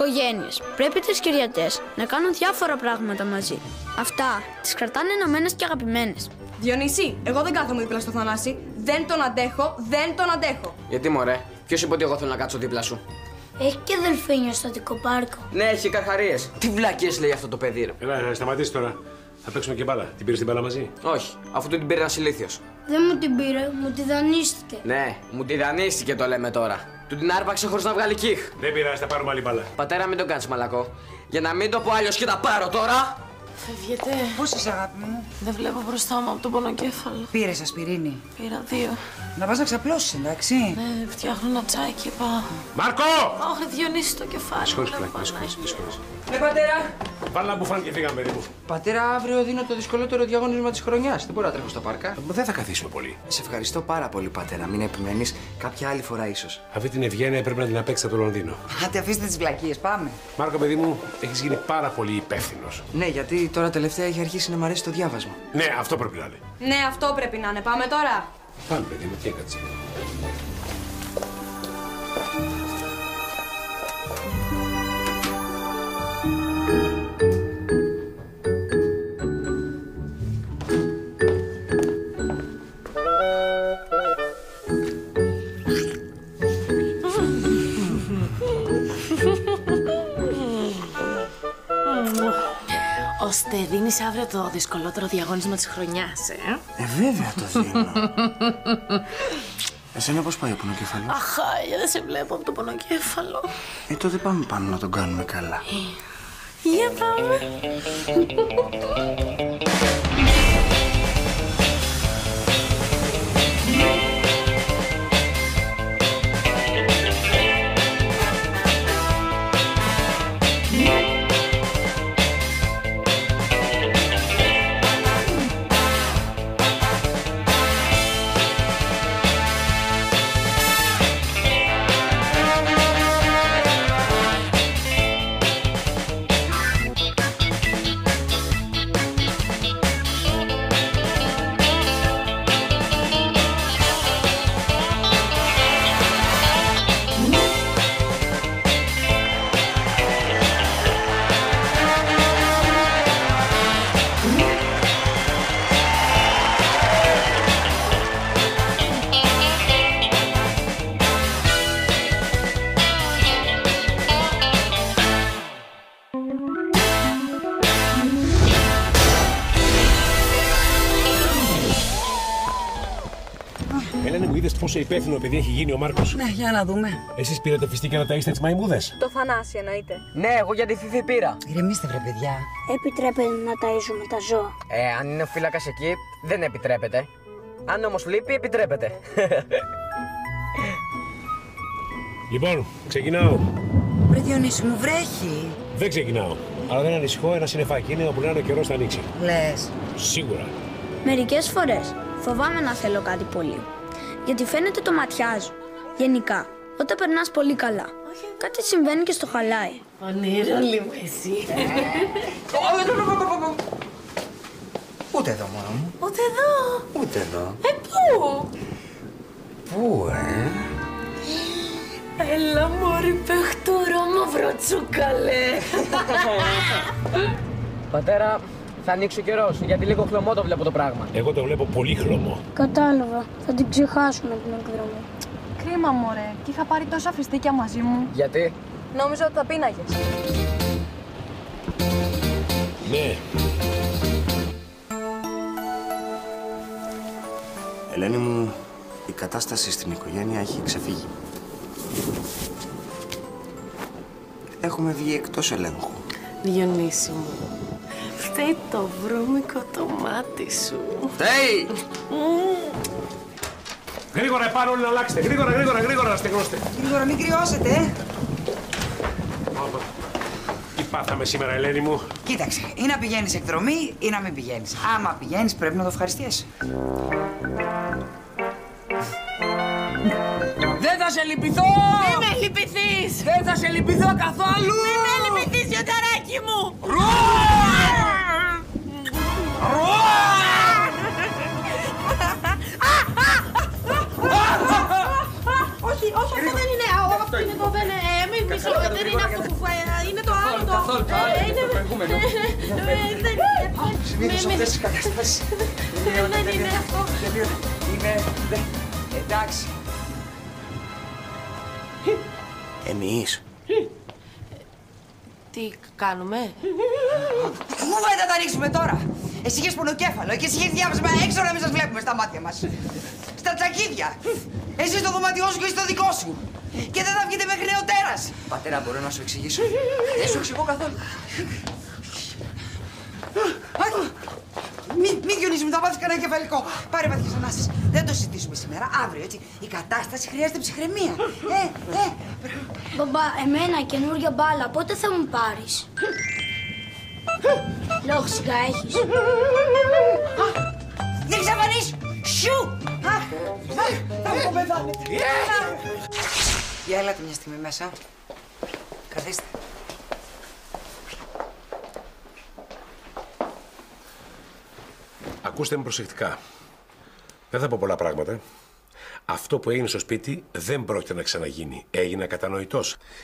Οικογένειες πρέπει τις Κυριακέ να κάνουν διάφορα πράγματα μαζί. Αυτά τις κρατάνε ενωμένες και αγαπημένες. Διονύση, εγώ δεν κάθομαι δίπλα στο Θανάση. Δεν τον αντέχω, δεν τον αντέχω. Γιατί μωρέ, ποιος είπε ότι εγώ θέλω να κάτσω δίπλα σου; Έχει και δελφίνιο στο δικό πάρκο. Ναι, έχει καρχαρίες. Τι βλακίες λέει αυτό το παιδί, ρε. Έλα, σταματήσει τώρα. Θα παίξουμε και μπάλα. Την πήρες την μπάλα μαζί; Όχι, αφού του την πήρε ένας ηλίθιος. Δεν μου την πήρε, μου τη δανείστηκε. Ναι, μου τη δανείστηκε το λέμε τώρα. Του την άρπαξε χωρίς να βγάλει κύχ. Δεν πειράζει, θα πάρουμε άλλη μπάλα. Πατέρα, μην τον κάνεις μαλακό. Για να μην το πω αλλιώ και τα πάρω τώρα. Φεύγετε. Πώς είσαι, αγάπη μου; Δεν βλέπω μπροστά μου από τον πονοκέφαλο. Πήρες ασπιρίνη; Πήρα δύο. Να πας να ξαπλώσεις, εντάξει. Ναι, φτιάχνω ένα τσάι και πάω. Μάρκο! Όχι, Διονύση το κεφάλι. Συγχωρείς, Δεν πλάκα, πάω με να συγχωρείς, με συγχωρείς. Ναι, πατέρα. Βάλα που φάνηκε και φύγαμε, παιδί μου. Πατέρα, αύριο δίνω το δυσκολότερο διαγωνισμό της χρονιάς. Δεν μπορώ να τρέχω στα πάρκα. Δεν θα καθίσουμε πολύ. Σε ευχαριστώ πάρα πολύ, πατέρα. Μην επιμένεις. Κάποια άλλη φορά ίσως. Αυτή την ευγένεια πρέπει να την απέξει από το Λονδίνο. Άντε, αφήστε τις βλακίες, πάμε. Μάρκο, παιδί μου, έχεις γίνει πάρα πολύ υπεύθυνος. Ναι, γιατί τώρα τελευταία έχει αρχίσει να μ' αρέσει το διάβασμα. Ναι, αυτό πρέπει να είναι. Ναι, αυτό πρέπει να είναι. Πάμε τώρα. Πάμε, παιδί μου, τι έκατσε. Ώστε δίνει αύριο το δυσκολότερο διαγώνισμα της χρονιάς, ε; Ε, βέβαια το δίνω. Εσένα πώς πάει ο πονοκέφαλος; Αχάια, δεν σε βλέπω από το πονοκέφαλο. Ε, τότε πάμε πάνω να τον κάνουμε καλά. Για πάμε. είδες πόσο υπεύθυνο παιδί έχει γίνει ο Μάρκος; Ναι, για να δούμε. Εσείς πήρατε φιστίκια να ταΐστε τι μαϊμούδες; Το Θανάση εννοείται. Ναι, εγώ για τη φίφη πήρα. Ηρεμήστε, βρε παιδιά. Επιτρέπεται να ταΐζουμε τα ζώα. Ε, αν είναι ο φύλακας εκεί, δεν επιτρέπεται. Αν όμως λείπει, επιτρέπεται. Λοιπόν, ξεκινάω. Βρε Διονύση μου, βρέχει. Δεν ξεκινάω. Αλλά δεν ανησυχώ, ένα συννεφάκι είναι όπου να είναι ο καιρός θα ανοίξει. Λες. Σίγουρα. Μερικές φορές φοβάμαι να θέλω κάτι πολύ. Γιατί φαίνεται το ματιάζω. Γενικά, όταν περνάς πολύ καλά, κάτι συμβαίνει και στο χαλάει. Ονείρολη μου εσύ. Ούτε εδώ μόνο μου. Ούτε εδώ. Ούτε εδώ. Ε, πού; Πού, ε; Έλα μωρή παιχτούρο μαύρο τσούκαλε. Πατέρα, θα ανοίξει ο καιρός, γιατί λίγο χλωμό το βλέπω το πράγμα. Εγώ το βλέπω πολύ χλωμό. Κατάλαβα. Θα την ξεχάσουμε την εκδρομή. Κρίμα, μωρέ. Και είχα πάρει τόσα φιστίκια μαζί μου; Γιατί; Νόμιζα ότι τα πίναγες. Ναι. Ελένη μου, η κατάσταση στην οικογένεια έχει ξεφύγει. Έχουμε βγει εκτός ελέγχου. Διονύση μου. Φταίει το βρώμικο το μάτι σου. Hey! Γρήγορα επάνω όλοι να αλλάξετε. Γρήγορα, γρήγορα, γρήγορα να στεγνώστε. Γρήγορα, μην κρυώσετε, ε. Τι πάθαμε σήμερα, Ελένη μου. Κοίταξε, ή να πηγαίνεις εκδρομή ή να μην πηγαίνεις. Άμα πηγαίνεις, πρέπει να το ευχαριστιέσαι. Δεν θα σε λυπηθώ! Μη με λυπηθείς! Δεν θα σε λυπηθώ καθόλου! Μη με λυπηθείς, γιοταράκι μου! Όχι, όχι, αυτό δεν είναι. Α, Αυτό είναι εδώ, δεν είναι. Ε, μην μισό, δεν είναι αυτό που φάει, είναι το άλλο το... Καθόλου, το άλλο, είναι το προηγούμενο. Συνήθως αυτές τις καταστάσεις. Δεν είναι αυτό. Είναι... Εντάξει. Εμείς. Τι κάνουμε; Πού θα τα ανοίξουμε τώρα. Εσύ είχες πονοκέφαλο και εσύ είχες διάβασμα έξω να μην σας βλέπουμε στα μάτια μας. Στα τσακίδια. Εσύ στο δωμάτιό σου και στο δικό σου. Και δεν θα βγείτε μέχρι νεοτέρας. Πατέρα, μπορώ να σου εξηγήσω. Δεν σου εξηγώ καθόλου. Άκου. Μη, μη Διονύση μου, θα πάθεις κανένα κεφαλικό. Πάρε βαθιές ανάσες. Δεν το συζητήσουμε σήμερα, αύριο, έτσι. Η κατάσταση χρειάζεται ψυχραιμία. Ε, ε. Μπαμπά, εμένα καινούργια μπάλα, πότε θα μου πάρεις; Λόξιγκα έχεις. Δεν ξαφανείς! Σου! Αχ! αχ, Θα μου πεθάνετε. Για έλατε μια στιγμή μέσα. Καθίστε. Ακούστε με προσεκτικά. Δεν θα πω πολλά πράγματα. Αυτό που έγινε στο σπίτι δεν πρόκειται να ξαναγίνει. Έγινα κατανοητό.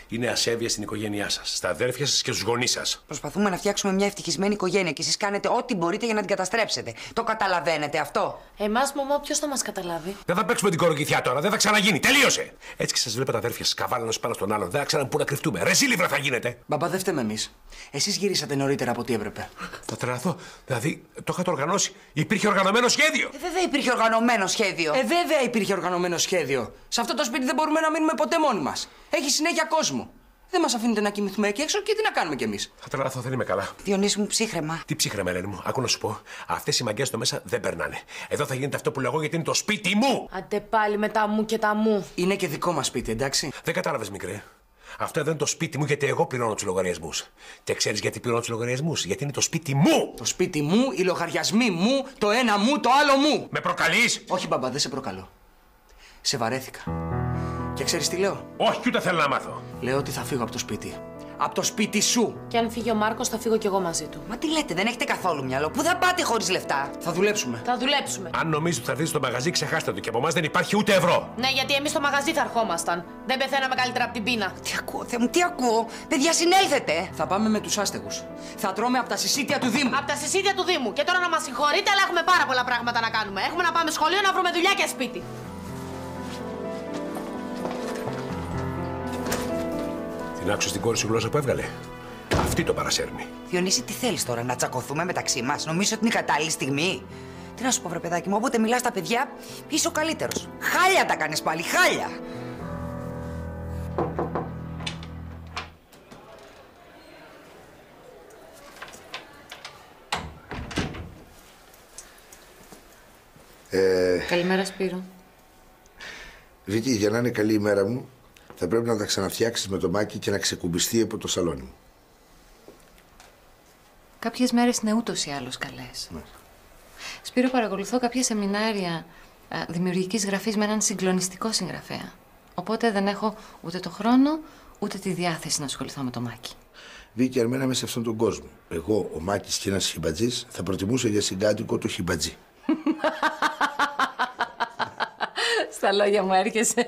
Είναι ασέβεια στην οικογένειά σας, στα αδέρφια σας και στους γονείς σας. Προσπαθούμε να φτιάξουμε μια ευτυχισμένη οικογένεια και εσείς κάνετε ό,τι μπορείτε για να την καταστρέψετε. Το καταλαβαίνετε αυτό; Εμάς, μωμό, ποιος θα μας καταλάβει; Δεν θα παίξουμε την κοροκυθιά τώρα, δεν θα ξαναγίνει. Τελείωσε! Έτσι και σας βλέπω τα αδέρφια σας καβάλα ένα πάνω στον άλλον. Δεν θα ξέραν πού να κρυφτούμε. Ρε σύλληβρα θα γίνετε! Μπαμπά, δεν φταίμε εμείς. Εσείς γυρίσατε νωρίτερα από ό,τι έπρεπε. Θα τρελαθώ. Δηλαδή, το είχατε οργανώσει. Υπήρχε οργανωμένο σχέδιο. Ε, βέβαια υπήρχε οργανωμένο σχέδιο. Ε, βέβαια υπήρχε οργανωμένο σχέδιο. Σε αυτό το σπίτι δεν μπορούμε να μείνουμε ποτέ μόνοι μας. Έχει συνέχεια κόσμο. Δεν μας αφήνετε να κοιμηθούμε εκεί έξω και τι να κάνουμε κι εμείς. Θα τρελαθώ, δεν είμαι καλά. Διονύση μου ψύχρεμα. Τι ψύχρεμα, Ελένη μου, άκου να σου πω. Αυτές οι μαγκές στο μέσα δεν περνάνε. Εδώ θα γίνεται αυτό που λέγω γιατί είναι το σπίτι μου! Αντε πάλι με τα μου και τα μου. Είναι και δικό μας σπίτι, εντάξει. Δεν κατάλαβες, μικρέ. Αυτό εδώ είναι το σπίτι μου γιατί εγώ πληρώνω τους λογαριασμούς. Και ξέρεις γιατί πληρώνω τους λογαριασμούς; Γιατί είναι το σπίτι μου! Το σπίτι μου, οι λογαριασμοί μου, το ένα μου, το άλλο μου. Με προκαλείς! Όχι, μπαμπά, δεν σε προκαλώ. Σε βαρέθηκα. Και ξέρεις τι λέω; Όχι, και ούτε θέλω να μάθω. Λέω ότι θα φύγω από το σπίτι. Από το σπίτι σου. Και αν φύγει ο Μάρκος, θα φύγω κι εγώ μαζί του. Μα τι λέτε, δεν έχετε καθόλου μυαλό. Πού θα πάτε χωρίς λεφτά; Θα δουλέψουμε. Θα δουλέψουμε. Αν νομίζετε ότι θα έρθετε στο μαγαζί, ξεχάστε το. Και από εμάς δεν υπάρχει ούτε ευρώ. Ναι, γιατί εμείς στο μαγαζί θα ερχόμασταν. Δεν πεθαίναμε καλύτερα από την πείνα. Τι ακούω, Θεέ μου, τι ακούω; Παιδιά, συνέλθετε. Θα πάμε με τους άστεγους. Θα τρώμε από τα συσίτια του Δήμου. Από τα συσίδια του Δήμου. Και τώρα να μας συγχωρείτε, αλλά έχουμε πάρα πολλά πράγματα να κάνουμε. Έχουμε να πάμε σχολείο να βρούμε δουλειά και σπίτι. Την άκουσε την κόρη σου γλώσσα που έβγαλε; Αυτή το παρασέρνει. Διονύση, τι θέλεις τώρα, να τσακωθούμε μεταξύ μας; Νομίζω ότι είναι η κατάλληλη στιγμή. Τι να σου πω, βρε παιδάκι μου, όποτε μιλάς στα παιδιά, είσαι ο καλύτερος. Χάλια τα κάνεις πάλι, χάλια. Καλημέρα, Σπύρο. Βίκυ, για να είναι καλή η μέρα μου, θα πρέπει να τα ξαναφτιάξεις με το μάκι και να ξεκουμπιστεί από το σαλόνι μου. Κάποιες μέρες είναι ούτως ή άλλως καλές. Σπύρο, παρακολουθώ κάποια σεμινάρια α, δημιουργικής γραφής με έναν συγκλονιστικό συγγραφέα. Οπότε δεν έχω ούτε το χρόνο, ούτε τη διάθεση να ασχοληθώ με το Μάκη. Βίκυ, αν μέναμε σε αυτόν τον κόσμο, εγώ, ο Μάκης και ένας χιμπατζής, θα προτιμούσα για συγκάτοικο το χιμπατζή. Στα λόγια μου έρχεσαι.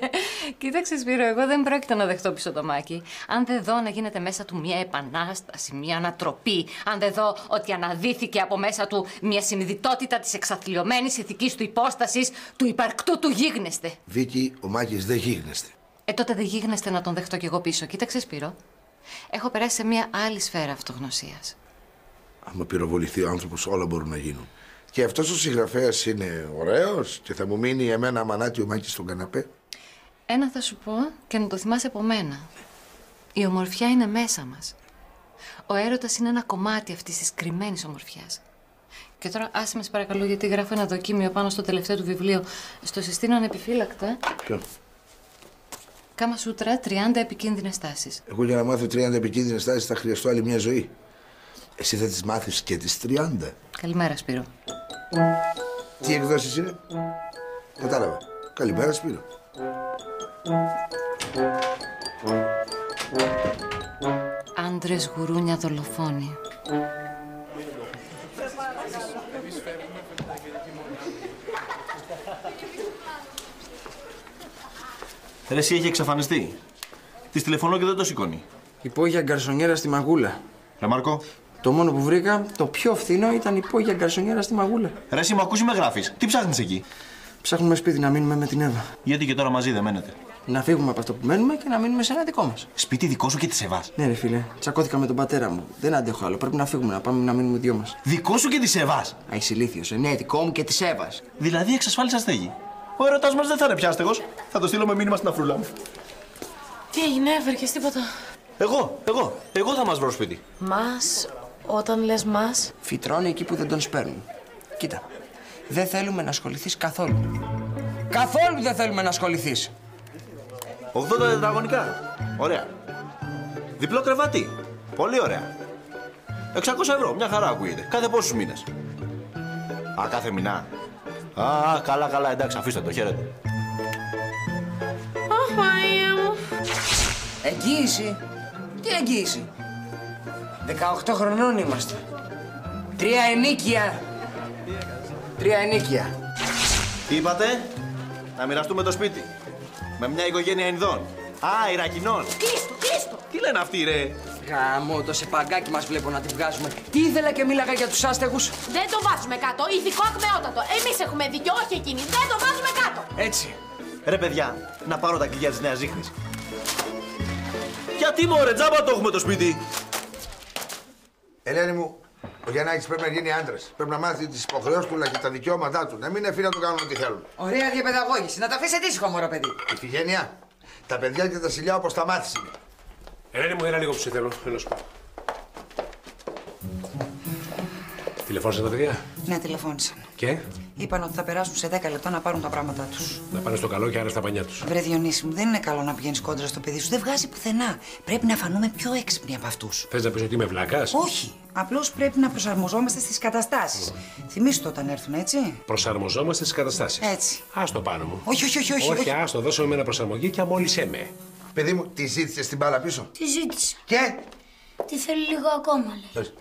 Κοίταξε, Σπύρο, εγώ δεν πρόκειται να δεχτώ πίσω το Μάκη. Αν δεν δω να γίνεται μέσα του μια επανάσταση, μια ανατροπή, αν δεν δω ότι αναδύθηκε από μέσα του μια συνειδητότητα της εξαθλειωμένης ηθικής του υπόστασης, του υπαρκτού του γίγνεσθε. Βίκυ, ο Μάκης δεν γίγνεσται. Ε, τότε δεν γίγνεσθε να τον δεχτώ κι εγώ πίσω. Κοίταξε, Σπύρο. Έχω περάσει σε μια άλλη σφαίρα αυτογνωσίας. Άμα πυροβοληθεί ο άνθρωπος, όλα μπορούν να γίνουν. Και αυτός ο συγγραφέας είναι ωραίος και θα μου μείνει εμένα μανάτι ο Μάκης στον καναπέ. Ένα θα σου πω και να το θυμάσαι από μένα. Η ομορφιά είναι μέσα μας. Ο έρωτας είναι ένα κομμάτι αυτής της κρυμμένης ομορφιάς. Και τώρα άσε με σε παρακαλώ γιατί γράφω ένα δοκίμιο πάνω στο τελευταίο του βιβλίο. Στο συστήνω ανεπιφύλακτα. Ποιο; Κάμα σούτρα 30 επικίνδυνες τάσεις. Εγώ για να μάθω 30 επικίνδυνες τάσεις θα χρειαστώ άλλη μια ζωή. Εσύ θα τις μάθεις και τις 30. Καλημέρα Σπύρο. Τι εκδόσεις είναι; Κατάλαβα. Καλημέρα Σπύρο. Άντρες γουρούνια δολοφόνοι. Ρε, εσύ έχει εξαφανιστεί. Τη τηλεφωνώ και δεν το σηκώνει. Υπόγεια γκαρσονιέρα στη μαγούλα. Ρε Μάρκο. Το μόνο που βρήκα, το πιο φθηνό ήταν υπόγεια γκαρσονιέρα στη μαγούλα. Ρε, εσύ με ακούς ή με γράφεις; Τι ψάχνεις εκεί; Ψάχνουμε σπίτι να μείνουμε με την Εύα. Γιατί και τώρα μαζί δεν μένετε; Να φύγουμε από αυτό που μένουμε και να μείνουμε σε ένα δικό μας. Σπίτι δικό σου και της Εύας; Ναι, ρε φίλε, τσακώθηκα με τον πατέρα μου. Δεν αντέχω άλλο. Πρέπει να φύγουμε, να πάμε να μείνουμε δυο μας. Δικό σου και της Εύας; Α, είσαι ηλίθιος, ε. Ναι, δικό μου και της Εύας. Δηλαδή εξασφάλισα στέγη. Ο ερωτάς μας δεν θα είναι πια άστεγος. Θα το στείλω με μήνυμα στην αφρούλα μου. Τι έγινε, έφερε τίποτα; Εγώ, εγώ, εγώ θα μας βρω σπίτι. Μας, όταν λες μας. Φυτρώνει εκεί που δεν τον σπέρνουν. Κοίτα, δεν θέλουμε να ασχοληθείς καθόλου. Καθόλου δεν θέλουμε να ασχοληθείς. 80 τετραγωνικά. Ωραία. Διπλό κρεβάτι. Πολύ ωραία. 600 ευρώ. Μια χαρά ακούγεται. Κάθε πόσους μήνες. Α, κάθε μηνά. Α, καλά, καλά. Εντάξει, αφήστε το. Χαίρετε. Αχ, Μαρία μου. Εγγύηση. Τι εγγύηση; 18 χρονών είμαστε. Τρία ενίκια. Τρία ενίκια. Τι είπατε, να μοιραστούμε το σπίτι. Με μια οικογένεια Ινδών. Α, Ιρακινών. Κλείστο, κλείστο. Τι λένε αυτοί, ρε; Γάμο, το σε παγκάκι μας βλέπω να τη βγάζουμε. Τι ήθελα και μίλαγα για τους άστεγους. Δεν το βάζουμε κάτω. Ηθικό ακμεότατο. Εμείς έχουμε δίκιο, όχι εκείνοι. Δεν το βάζουμε κάτω. Έτσι. Ρε, παιδιά, να πάρω τα κλειδιά της Νέας Ζήχνη. Γιατί μωρέ, τζάμπα το έχουμε το σπίτι; Ελένη μου, ο Γιαννάκης πρέπει να γίνει άντρας. Πρέπει να μάθει τις υποχρεώσεις του αλλά και τα δικαιώματά του. Να μην αφήνει να του κάνουν ό,τι θέλουν. Ωραία διαπαιδαγώγηση. Να τα αφήσετε ήσυχο, μωρό παιδί. Ηφηγένεια, τα παιδιά και τα σιλιά όπως τα μάθεις είναι. Ελένη μου, έλα λίγο που σε θέλω. Θέλω να σου πω. Τηλεφώνησαν τα παιδιά; Ναι, τηλεφώνησαν. Και; Είπαν ότι θα περάσουν σε 10 λεπτά να πάρουν τα πράγματά τους. να πάνε στο καλό και άρα στα πανιά τους. Βρε Διονύση μου, δεν είναι καλό να πηγαίνεις κόντρα στο παιδί σου. Δεν βγάζει πουθενά. Πρέπει να φανούμε πιο έξυπνοι από αυτούς. Θες να πεις ότι είμαι βλάκας; Όχι. Απλώς πρέπει να προσαρμοζόμαστε στις καταστάσεις. Θυμήσου το όταν έρθουν, έτσι; Προσαρμοζόμαστε στις καταστάσεις. Έτσι. Α το πάνω μου. Όχι, όχι, όχι, όχι. Όχι, όχι. άστο, δώσω με ένα προσαρμογή και αμόλυσέ με. Παιδί μου, τη ζήτησες την μπάλα πίσω; Τι ζήτησε. Και; Τι θέλει λίγο ακόμα, λέει.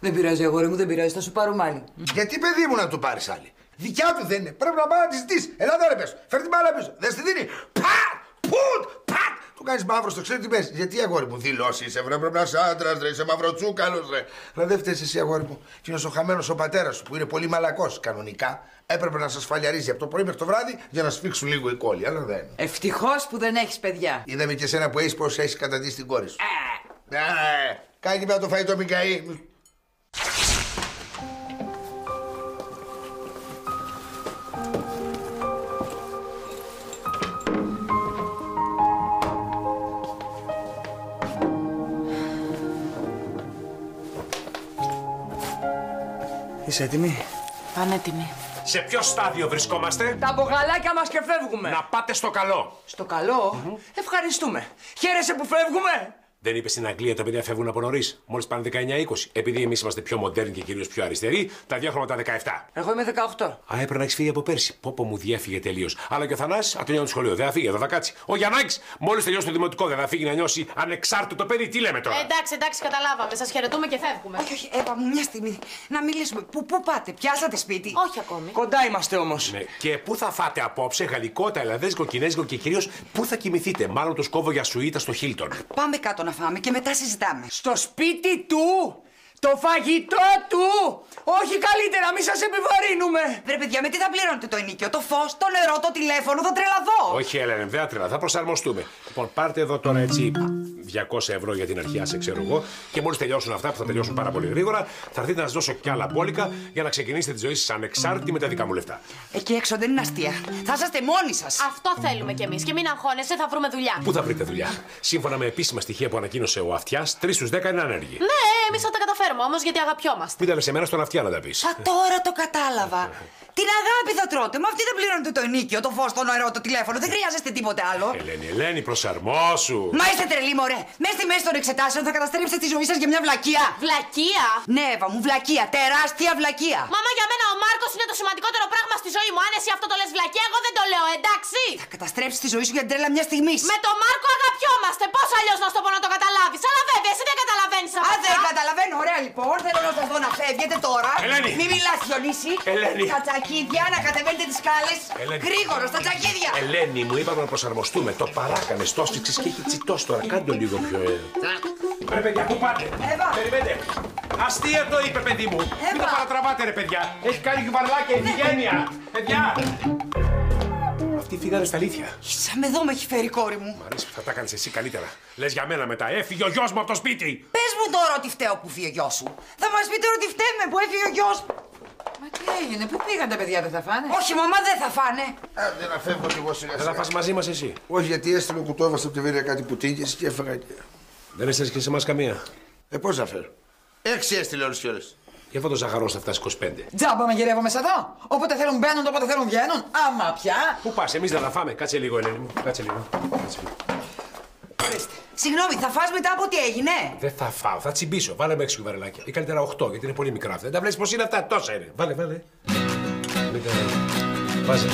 Δεν πειράζει, αγόρι μου, δεν πειράζει. Θα σου πάρουμε άλλη. γιατί παιδί μου να του πάρεις άλλη; Δικιά του δεν είναι. Πρέπει να πάει να τη ζητήσεις. Ελά εδώ ρε πες. Φέρ την μπάλα πίσω. Δεν στη δίνει. Πατ! Πουτ! Πατ! Του κάνεις μαύρο στο ξέρει τι πες. Γιατί αγόρι μου δηλώσεις είσαι βρε. Πρέπει να είσαι άντρας ρε. Είσαι μαυροτσούκαλος ρε. Αλλά δεν φταίεις εσύ αγόρι μου. Και είναι ο χαμένο ο πατέρας σου που είναι πολύ μαλακός κανονικά. Έπρεπε να σα φαλιαρίζει από το πρωί μέχρι το βράδυ για να σφίξουν λίγο οι κόλλοι. Αλλά δεν. Ευτυχώς που δεν έχεις παιδιά. Είδαμε και σένα που έχεις πώ έχεις καταντήσει την κόρη σου. Ε, Κάνει εκεί πέρα το φαγητό μην καεί. Είσαι έτοιμη; Πανέτοιμη. Σε ποιο στάδιο βρισκόμαστε, Τα μπογαλάκια μας και φεύγουμε. Να πάτε στο καλό. Στο καλό. Ευχαριστούμε. Χαίρεσαι που φεύγουμε. Δεν είπε στην Αγγλία τα παιδιά φεύγουν από νωρίς. Μόλις πάνε 19-20. Επειδή εμείς είμαστε πιο μοντέρνοι και κυρίως πιο αριστεροί, τα διώχνουμε τα 17. Εγώ είμαι 18. Α, έπρεπε να έχεις φύγει από πέρσι. Πόπο μου διέφυγε τελείως. Αλλά και ο Θανάσης, από το σχολείο. Δεν θα φύγει, εδώ θα κάτσει. Ο Γιαννάκης, μόλις τελειώσει το δημοτικό, δεν θα φύγει να νιώσει ανεξάρτητο παιδί. Τι λέμε τώρα; Εντάξει, εντάξει, καταλάβαμε. Σας χαιρετούμε και φεύγουμε. Όχι, όχι, Εύα μου, μια στιγμή. Να μιλήσουμε. Πού, πού πάτε, πιάσατε σπίτι; Όχι ακόμη. Κοντά είμαστε όμως. Ναι. Και πού θα φάτε απόψε, γαλλικό, ταϊλανδέζικο, κινέζικο και κυρίω πού θα κοιμηθείτε; Μάλλον το σκόβο για σουίτα στο Χίλτον. Πάμε κάτω να φάμε και μετά συζητάμε. Στο σπίτι του. Το φαγητό του. Όχι καλύτερα, μη σας επιβαρύνουμε. Βρε παιδιά, με τι θα πληρώνετε το ενίκιο, το φως, το νερό, το τηλέφωνο, θα τρελαθώ. Όχι, Έλενε, δεν θα τρελα, θα προσαρμοστούμε. Λοιπόν, πάρτε εδώ τώρα έτσι 200 ευρώ για την αρχιά σε ξέρω εγώ. Και μόλις τελειώσουν αυτά που θα τελειώσουν πάρα πολύ γρήγορα, θα έρθετε να σας δώσω κι άλλα μπόλικα για να ξεκινήσετε τη ζωή σας ανεξάρτητη με τα δικά μου λεφτά. Εκεί έξω δεν είναι αστεία. Θα είσαστε μόνοι σας. Αυτό θέλουμε κι εμείς. Και μην αγχώνεσαι, θα βρούμε δουλειά. Πού θα βρείτε δουλειά; Σύμφωνα με επίσημα στοιχεία που ανακοίνωσε ο Αυτιάς, 3 στους 10 είναι άνεργοι. Ναι, εμείς θα τα καταφέρουμε όμως γιατί αγαπιόμαστε. Πείτε σε μένα στον Αυτιά να τα πεις. Α, τώρα το κατάλαβα. Την αγάπη θα τρώτε. Μα αυτή δεν πληρώνετε το ενίκιο, το φως, το νερό, το τηλέφωνο. Δεν χρειάζεστε τίποτε άλλο. Ελένη, Ελένη, προσαρμόσου. Μα είστε τρελοί, μωρέ. Μέσα στη μέση των εξετάσεων θα καταστρέψετε τη ζωή σας για μια βλακεία. Βλακεία! Ναι, Εύα μου, βλακεία. Τεράστια βλακεία. Μαμά, για μένα ο Μάρκος είναι το σημαντικότερο πράγμα στη ζωή μου. Αν εσύ αυτό το λες βλακεία, εγώ δεν το λέω, εντάξει! Θα καταστρέψεις τη ζωή σου για την τρέλα μιας στιγμής. Με τον Μάρκο αγαπιόμαστε. Πώς αλλιώς να στο πω να το καταλάβεις. Αλλά βέβαια, εσύ δεν καταλαβαίνεις Α, αυτά. δεν καταλαβαίνω. Ωραία, λοιπόν. Θέλω να σας δω να φεύγετε τώρα. Ελένη. Μην μιλάς, Διονύση. Ελένη. Στα τσακίδια να κατεβαίνετε τις σκάλες. Ελένη. Γρήγορα, στα τσακίδια. Ελένη, μου είπαμε να προσαρμοστούμε. Το παράκανες, το στήξες και έχει τσιτώσει τώρα. Κάντε το λίγο πιο. ε. Ρε παιδιά, πού πάτε; Εύα. Περιμένετε. Αστεία το είπε, παιδί μου. Μην το παρατραβάτε, ρε παιδιά. Έχει κάνει γιουβαρλάκια η Ευγένεια. Παιδιά. Αυτοί φύγανε στα αλήθεια. Σαν με εδώ με έχει φέρει η κόρη μου. Μ' αρέσει που θα τα κάνεις εσύ καλύτερα. Λες για μένα μετά. Έφυγε ο γιος μου από το σπίτι. Πες μου τώρα ότι φταίω που φύγει ο γιος σου. Θα μας πείτε ότι φταίμε που έφυγε ο γιος μου. Μα τι έγινε, πού πήγαν τα παιδιά, δεν θα φάνε; Όχι, μαμά, δεν θα φάνε. Άντε να φεύγω κι εγώ σιγά Δεν θα σιγά. φας μαζί μας εσύ. Όχι, γιατί έστειλε ο κουτόβας από τη Βέρεια κάτι πουτίνκες και έφαγα και... Δεν έστειλες και σε εμάς καμία. Ε, πώς να φέρω; Έξι έστειλε όλες τις ώρες. Γι' αυτό το ζαχαρό θα φτάσει 25. Τζάμπα μαγειρεύω μέσα εδώ. Όποτε θέλουν μπαίνουν, όποτε θέλουν βγαίνουν. Άμα πια. Πού πας, εμείς δεν θα φάμε. Κάτσε λίγο, Ελένη μου. Κάτσε λίγο. Κάτσε λίγο. Συγγνώμη, θα φας μετά από τι έγινε; Δεν θα φάω, θα τσιμπήσω. Βάλε με έξι κουβαρελάκια. Ή καλύτερα 8, γιατί είναι πολύ μικρά αυτά. Δεν τα βλέπεις πώ είναι αυτά, τόσα είναι. Βάλε, βάλε. Μην τα. Βάζε.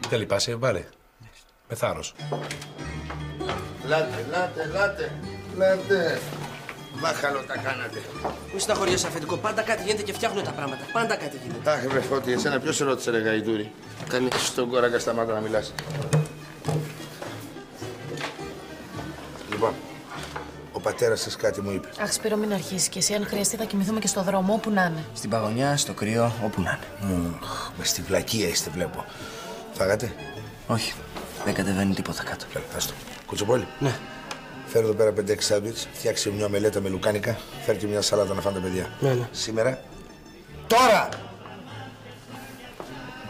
Μην τα λυπάσαι, βάλε. Με θάρρος. Λάτε, λάτε, λάτε, λάτε. Μάχαλο τα κάνατε. Μη στεναχωριέσαι, αφεντικό; Πάντα κάτι γίνεται και φτιάχνουν τα πράγματα. Πάντα κάτι γίνεται. Αχ, βρε Φώτη, εσένα ποιος σε ρώτησε ρε Γαϊδούρη; Κάνει. Στον κόρακα σταμάτα να μιλάς. Λοιπόν, ο πατέρας σας κάτι μου είπε. Αχ, Σπύρο, μην αρχίσεις κι εσύ. Αν χρειαστεί, θα κοιμηθούμε και στο δρόμο, όπου να είναι. Στην παγωνιά, στο κρύο, όπου να είναι. Μμμ, Με στη βλακεία είστε βλέπω. Φάγατε. Όχι, δεν κατεβαίνει τίποτα κάτω. Καλά, άστο. Κουτσοπόλη. Ναι. Φέρε εδώ πέρα 5-6 σάντουιτς, φτιάξε μια μελέτα με λουκάνικα, φέρε και μια σαλάτα να φάνε τα παιδιά. Ναι, ναι. Σήμερα. Τώρα!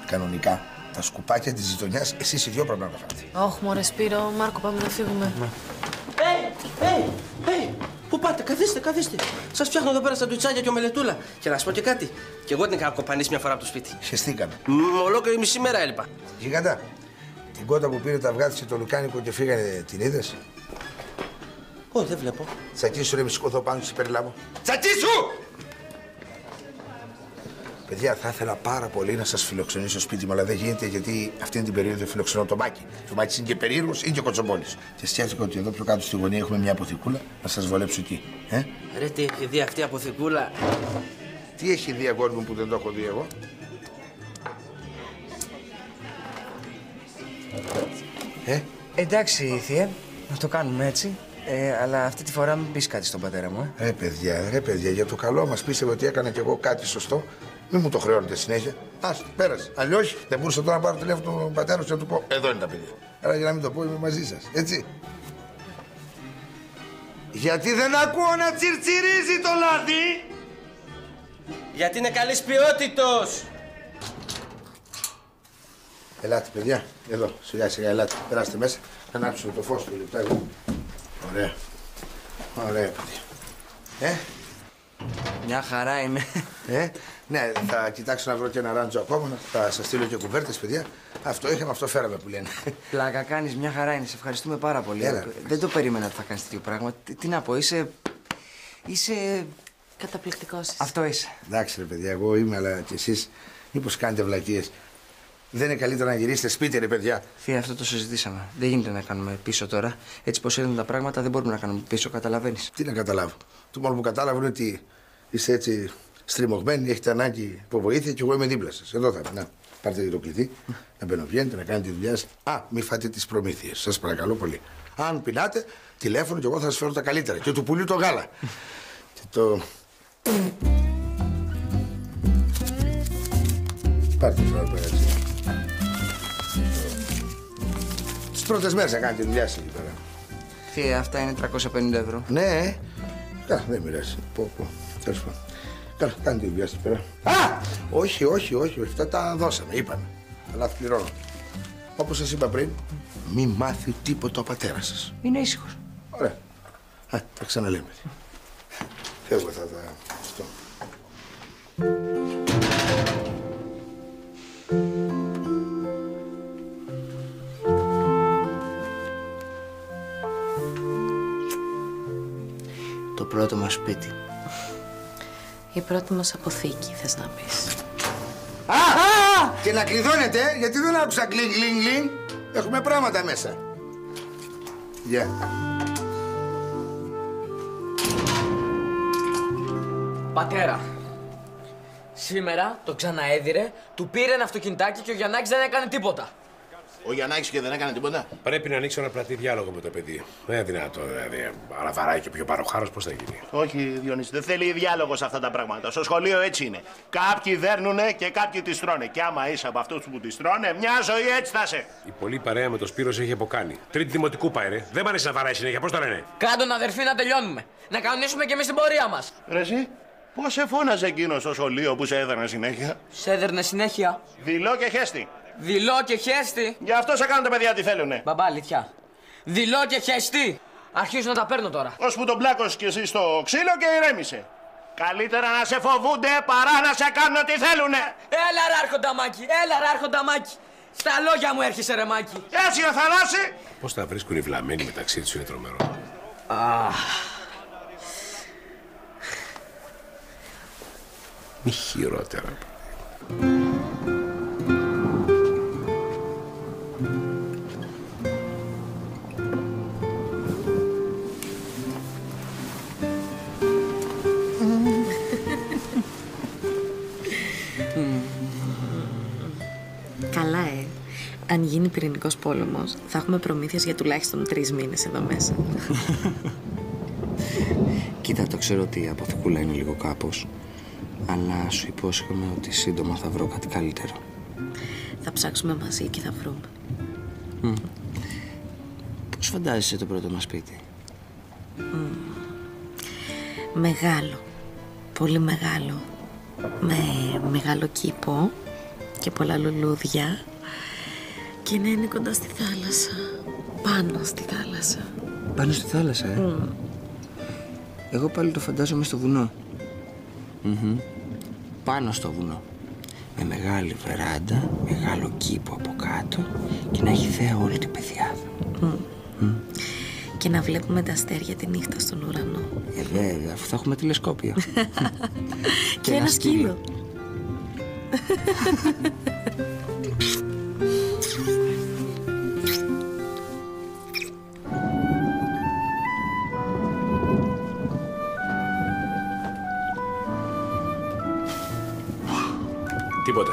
Κανονικά, τα σκουπάκια της γειτονιάς, εσείς οι δυο πρέπει να τα φάτε. Όχι, μωρέ, Σπύρο, Μάρκο, πάμε να φύγουμε. Hey, hey, hey, πού πάτε, καθίστε, καθίστε. Σας φτιάχνω εδώ πέρα στα ντουτσάκια και ομελετούλα. Και να σου πω και κάτι. Κι εγώ την είχα κοπανίσει μια φορά από το σπίτι. Χεστήκαμε. Μ, ολόκληρη μισή μέρα έλειπα. Γιγαντά, την κότα που πήρε τα αυγά της και το λουκάνικο και φύγανε, την είδες; Όχι, δεν βλέπω. Τσακίσου ρε, μη σηκωθώ πάνω, σε περιλάβω. Τσακίσου! Παιδιά, θα ήθελα πάρα πολύ να σας φιλοξενήσω στο σπίτι μου, αλλά δεν γίνεται γιατί αυτή είναι την περίοδο φιλοξενώ το Μάκη. Το Μάκη είναι και περίεργος, είναι και κοτσομπόλης. Και σκέφτηκα ότι εδώ πιο κάτω στη γωνία έχουμε μια αποθηκούλα, να σας βολέψω εκεί. Ε; Ρε, τι έχει δει αυτή η αποθηκούλα; Τι έχει δει αγόρι μου που δεν το έχω δει εγώ; Ε, Εντάξει, θεία, να το κάνουμε έτσι. Ε, αλλά αυτή τη φορά μην πεις κάτι στον πατέρα μου, ε. ρε παιδιά, ρε παιδιά, για το καλό μας πίστευε ότι έκανα κι εγώ κάτι σωστό. Μην μου το χρεώνετε συνέχεια. Α, πέρασε. Αλλιώς δεν μπορούσα τώρα να πάρω τηλέφωνο του πατέρα σου και να του πω: Εδώ είναι τα παιδιά. Άρα για να μην το πω, είμαι μαζί σας. Έτσι. Γιατί δεν ακούω να τσιρτσιρίζει το λάδι. Γιατί είναι καλής ποιότητος. Ελάτε, παιδιά. Εδώ, σιγά σιγά, ελάτε. Περάστε μέσα. Να ανάψουμε το φως του λεπτάκι. Ωραία. Ωραία, παιδιά. Ε, Μια χαρά είμαι. ε, ναι, θα κοιτάξω να βρω και ένα ράντζο ακόμα. Θα σας στείλω και κουβέρτες, παιδιά. Αυτό είχαμε, αυτό φέραμε που λένε. Πλάκα κάνεις, μια χαρά είναι. Σε ευχαριστούμε πάρα πολύ. Έλα. Δεν το περίμενα ότι θα κάνεις τέτοιο πράγμα. Τι, τι να πω, είσαι. Είσαι. Καταπληκτικός είσαι. Αυτό είσαι. Εντάξει, ρε παιδιά, εγώ είμαι, αλλά κι εσείς μήπως κάνετε βλακίες. Δεν είναι καλύτερα να γυρίσετε σπίτι, ρε παιδιά. Θεία, αυτό το συζητήσαμε. Δεν γίνεται να κάνουμε πίσω τώρα. Έτσι πώ είναι τα πράγματα, δεν μπορούμε να κάνουμε πίσω, καταλαβαίνεις. Τι να καταλάβω. Το μόνο που κατάλαβα είναι ότι είστε έτσι στριμωγμένοι, έχετε ανάγκη από βοήθεια και εγώ είμαι δίπλα σας. Εδώ θα είμαι. Να, πάρτε το κλειδί, να μπαινοβγαίνετε, να κάνετε τη δουλειά σας. Α, μην φάτε τις προμήθειες. Σας παρακαλώ πολύ. Αν πεινάτε, τηλέφωνο και εγώ θα σας φέρω τα καλύτερα. Και του πουλίου το γάλα. και το. Πάρτε το εδώ πέρα πρώτε μέρε να κάνετε τη δουλειά σα εκεί πέρα. Θεία, αυτά είναι 350 ευρώ. Ναι. Καλά, δεν μοιράζει. Πω, πω. Τέλος πάντων. Καλά, κάντε τη δουλειά σας πέρα. Α! Όχι, όχι, όχι. Αυτά τα δώσαμε, είπαμε. Αλλά πληρώνω. Όπως σας είπα πριν, μη μάθει τίποτα ο πατέρας σας. Είναι ήσυχος. Ωραία. Α, τα ξαναλέμε. Φεύγω θα τα... Αυτό. Πρώτο μας σπίτι. Η πρώτη μας αποθήκη, θες να πεις. Α! Α! Και να κλειδώνετε, γιατί δεν άκουσα κλιν, κλιν, κλιν. Έχουμε πράγματα μέσα. Γεια. Πατέρα, σήμερα το ξαναέδιρε, του πήρε ένα αυτοκινητάκι και ο Γιαννάκης δεν έκανε τίποτα. Ο Γιαννάκης και δεν έκανε τίποτα; Πρέπει να ανοίξω ένα πλατή διάλογο με το παιδί. Δεν είναι δυνατό, δηλαδή. Αλλά βαράει και πιο παροχάρος, πώς θα γίνει; Όχι, Διονύση, δεν θέλει διάλογος σε αυτά τα πράγματα. Στο σχολείο έτσι είναι. Κάποιοι δέρνουνε και κάποιοι τις τρώνε. Και άμα είσαι από αυτούς που τις τρώνε, μια ζωή έτσι θα είσαι. Η πολλή παρέα με το Σπύρος σε έχει αποκάνει. Τρίτη δημοτικού πάει, ρε. Δεν μ' αρέσει να βαράει συνέχεια, πώς το λένε; Κάντον αδερφή να τελειώνουμε. Να κανονίσουμε κι εμείς την πορεία μας. Ρε εσύ, πώς σε φώναζε εκείνος στο σχολείο που σε έδερνε συνέχεια; Σε έδερνε συνέχεια. Δηλώ και χέστη. Δηλώ και χέστη. Γι' αυτό σε κάνουν τα παιδιά τι θέλουνε. Μπαμπά, αλήθεια. Δηλώ και χέστη. Αρχίζω να τα παίρνω τώρα. Ώσπου τον πλάκωσε κι εσύ στο ξύλο και ηρέμησε. Καλύτερα να σε φοβούνται παρά να σε κάνουν τι θέλουνε. Έλα ρε άρχοντα Μάκη, έλα ρε άρχοντα Μάκη. Στα λόγια μου έρχεσαι ρε Μάκη. Έτσι ο Θανάση. Πώς τα βρίσκουν οι βλαμμένοι μεταξύ τους είναι τρομερό. Μη χειρότερα. Καλά, ε. Αν γίνει πυρηνικός πόλεμος, θα έχουμε προμήθειες για τουλάχιστον τρεις μήνες εδώ μέσα. Κοίτα, το ξέρω ότι η αποθηκούλα είναι λίγο κάπως. Αλλά σου υπόσχομαι ότι σύντομα θα βρω κάτι καλύτερο. θα ψάξουμε μαζί και θα βρούμε. Μμ. Πώς φαντάζεσαι το πρώτο μας σπίτι; Μεγάλο. Πολύ μεγάλο. Με μεγάλο κήπο και πολλά λουλούδια. Και να είναι κοντά στη θάλασσα. Πάνω στη θάλασσα. Πάνω στη θάλασσα, ε; Μμ. Εγώ πάλι το φαντάζομαι στο βουνό. Μμμ. Πάνω στο βουνό. Με μεγάλη βεράντα, μεγάλο κήπο από κάτω και να έχει θέα όλη την πεδιάδα. Μμ. Και να βλέπουμε τα αστέρια τη νύχτα στον ουρανό. Ε, βέβαια, αφού θα έχουμε τηλεσκόπια. και ένα σκύλο. Τίποτα.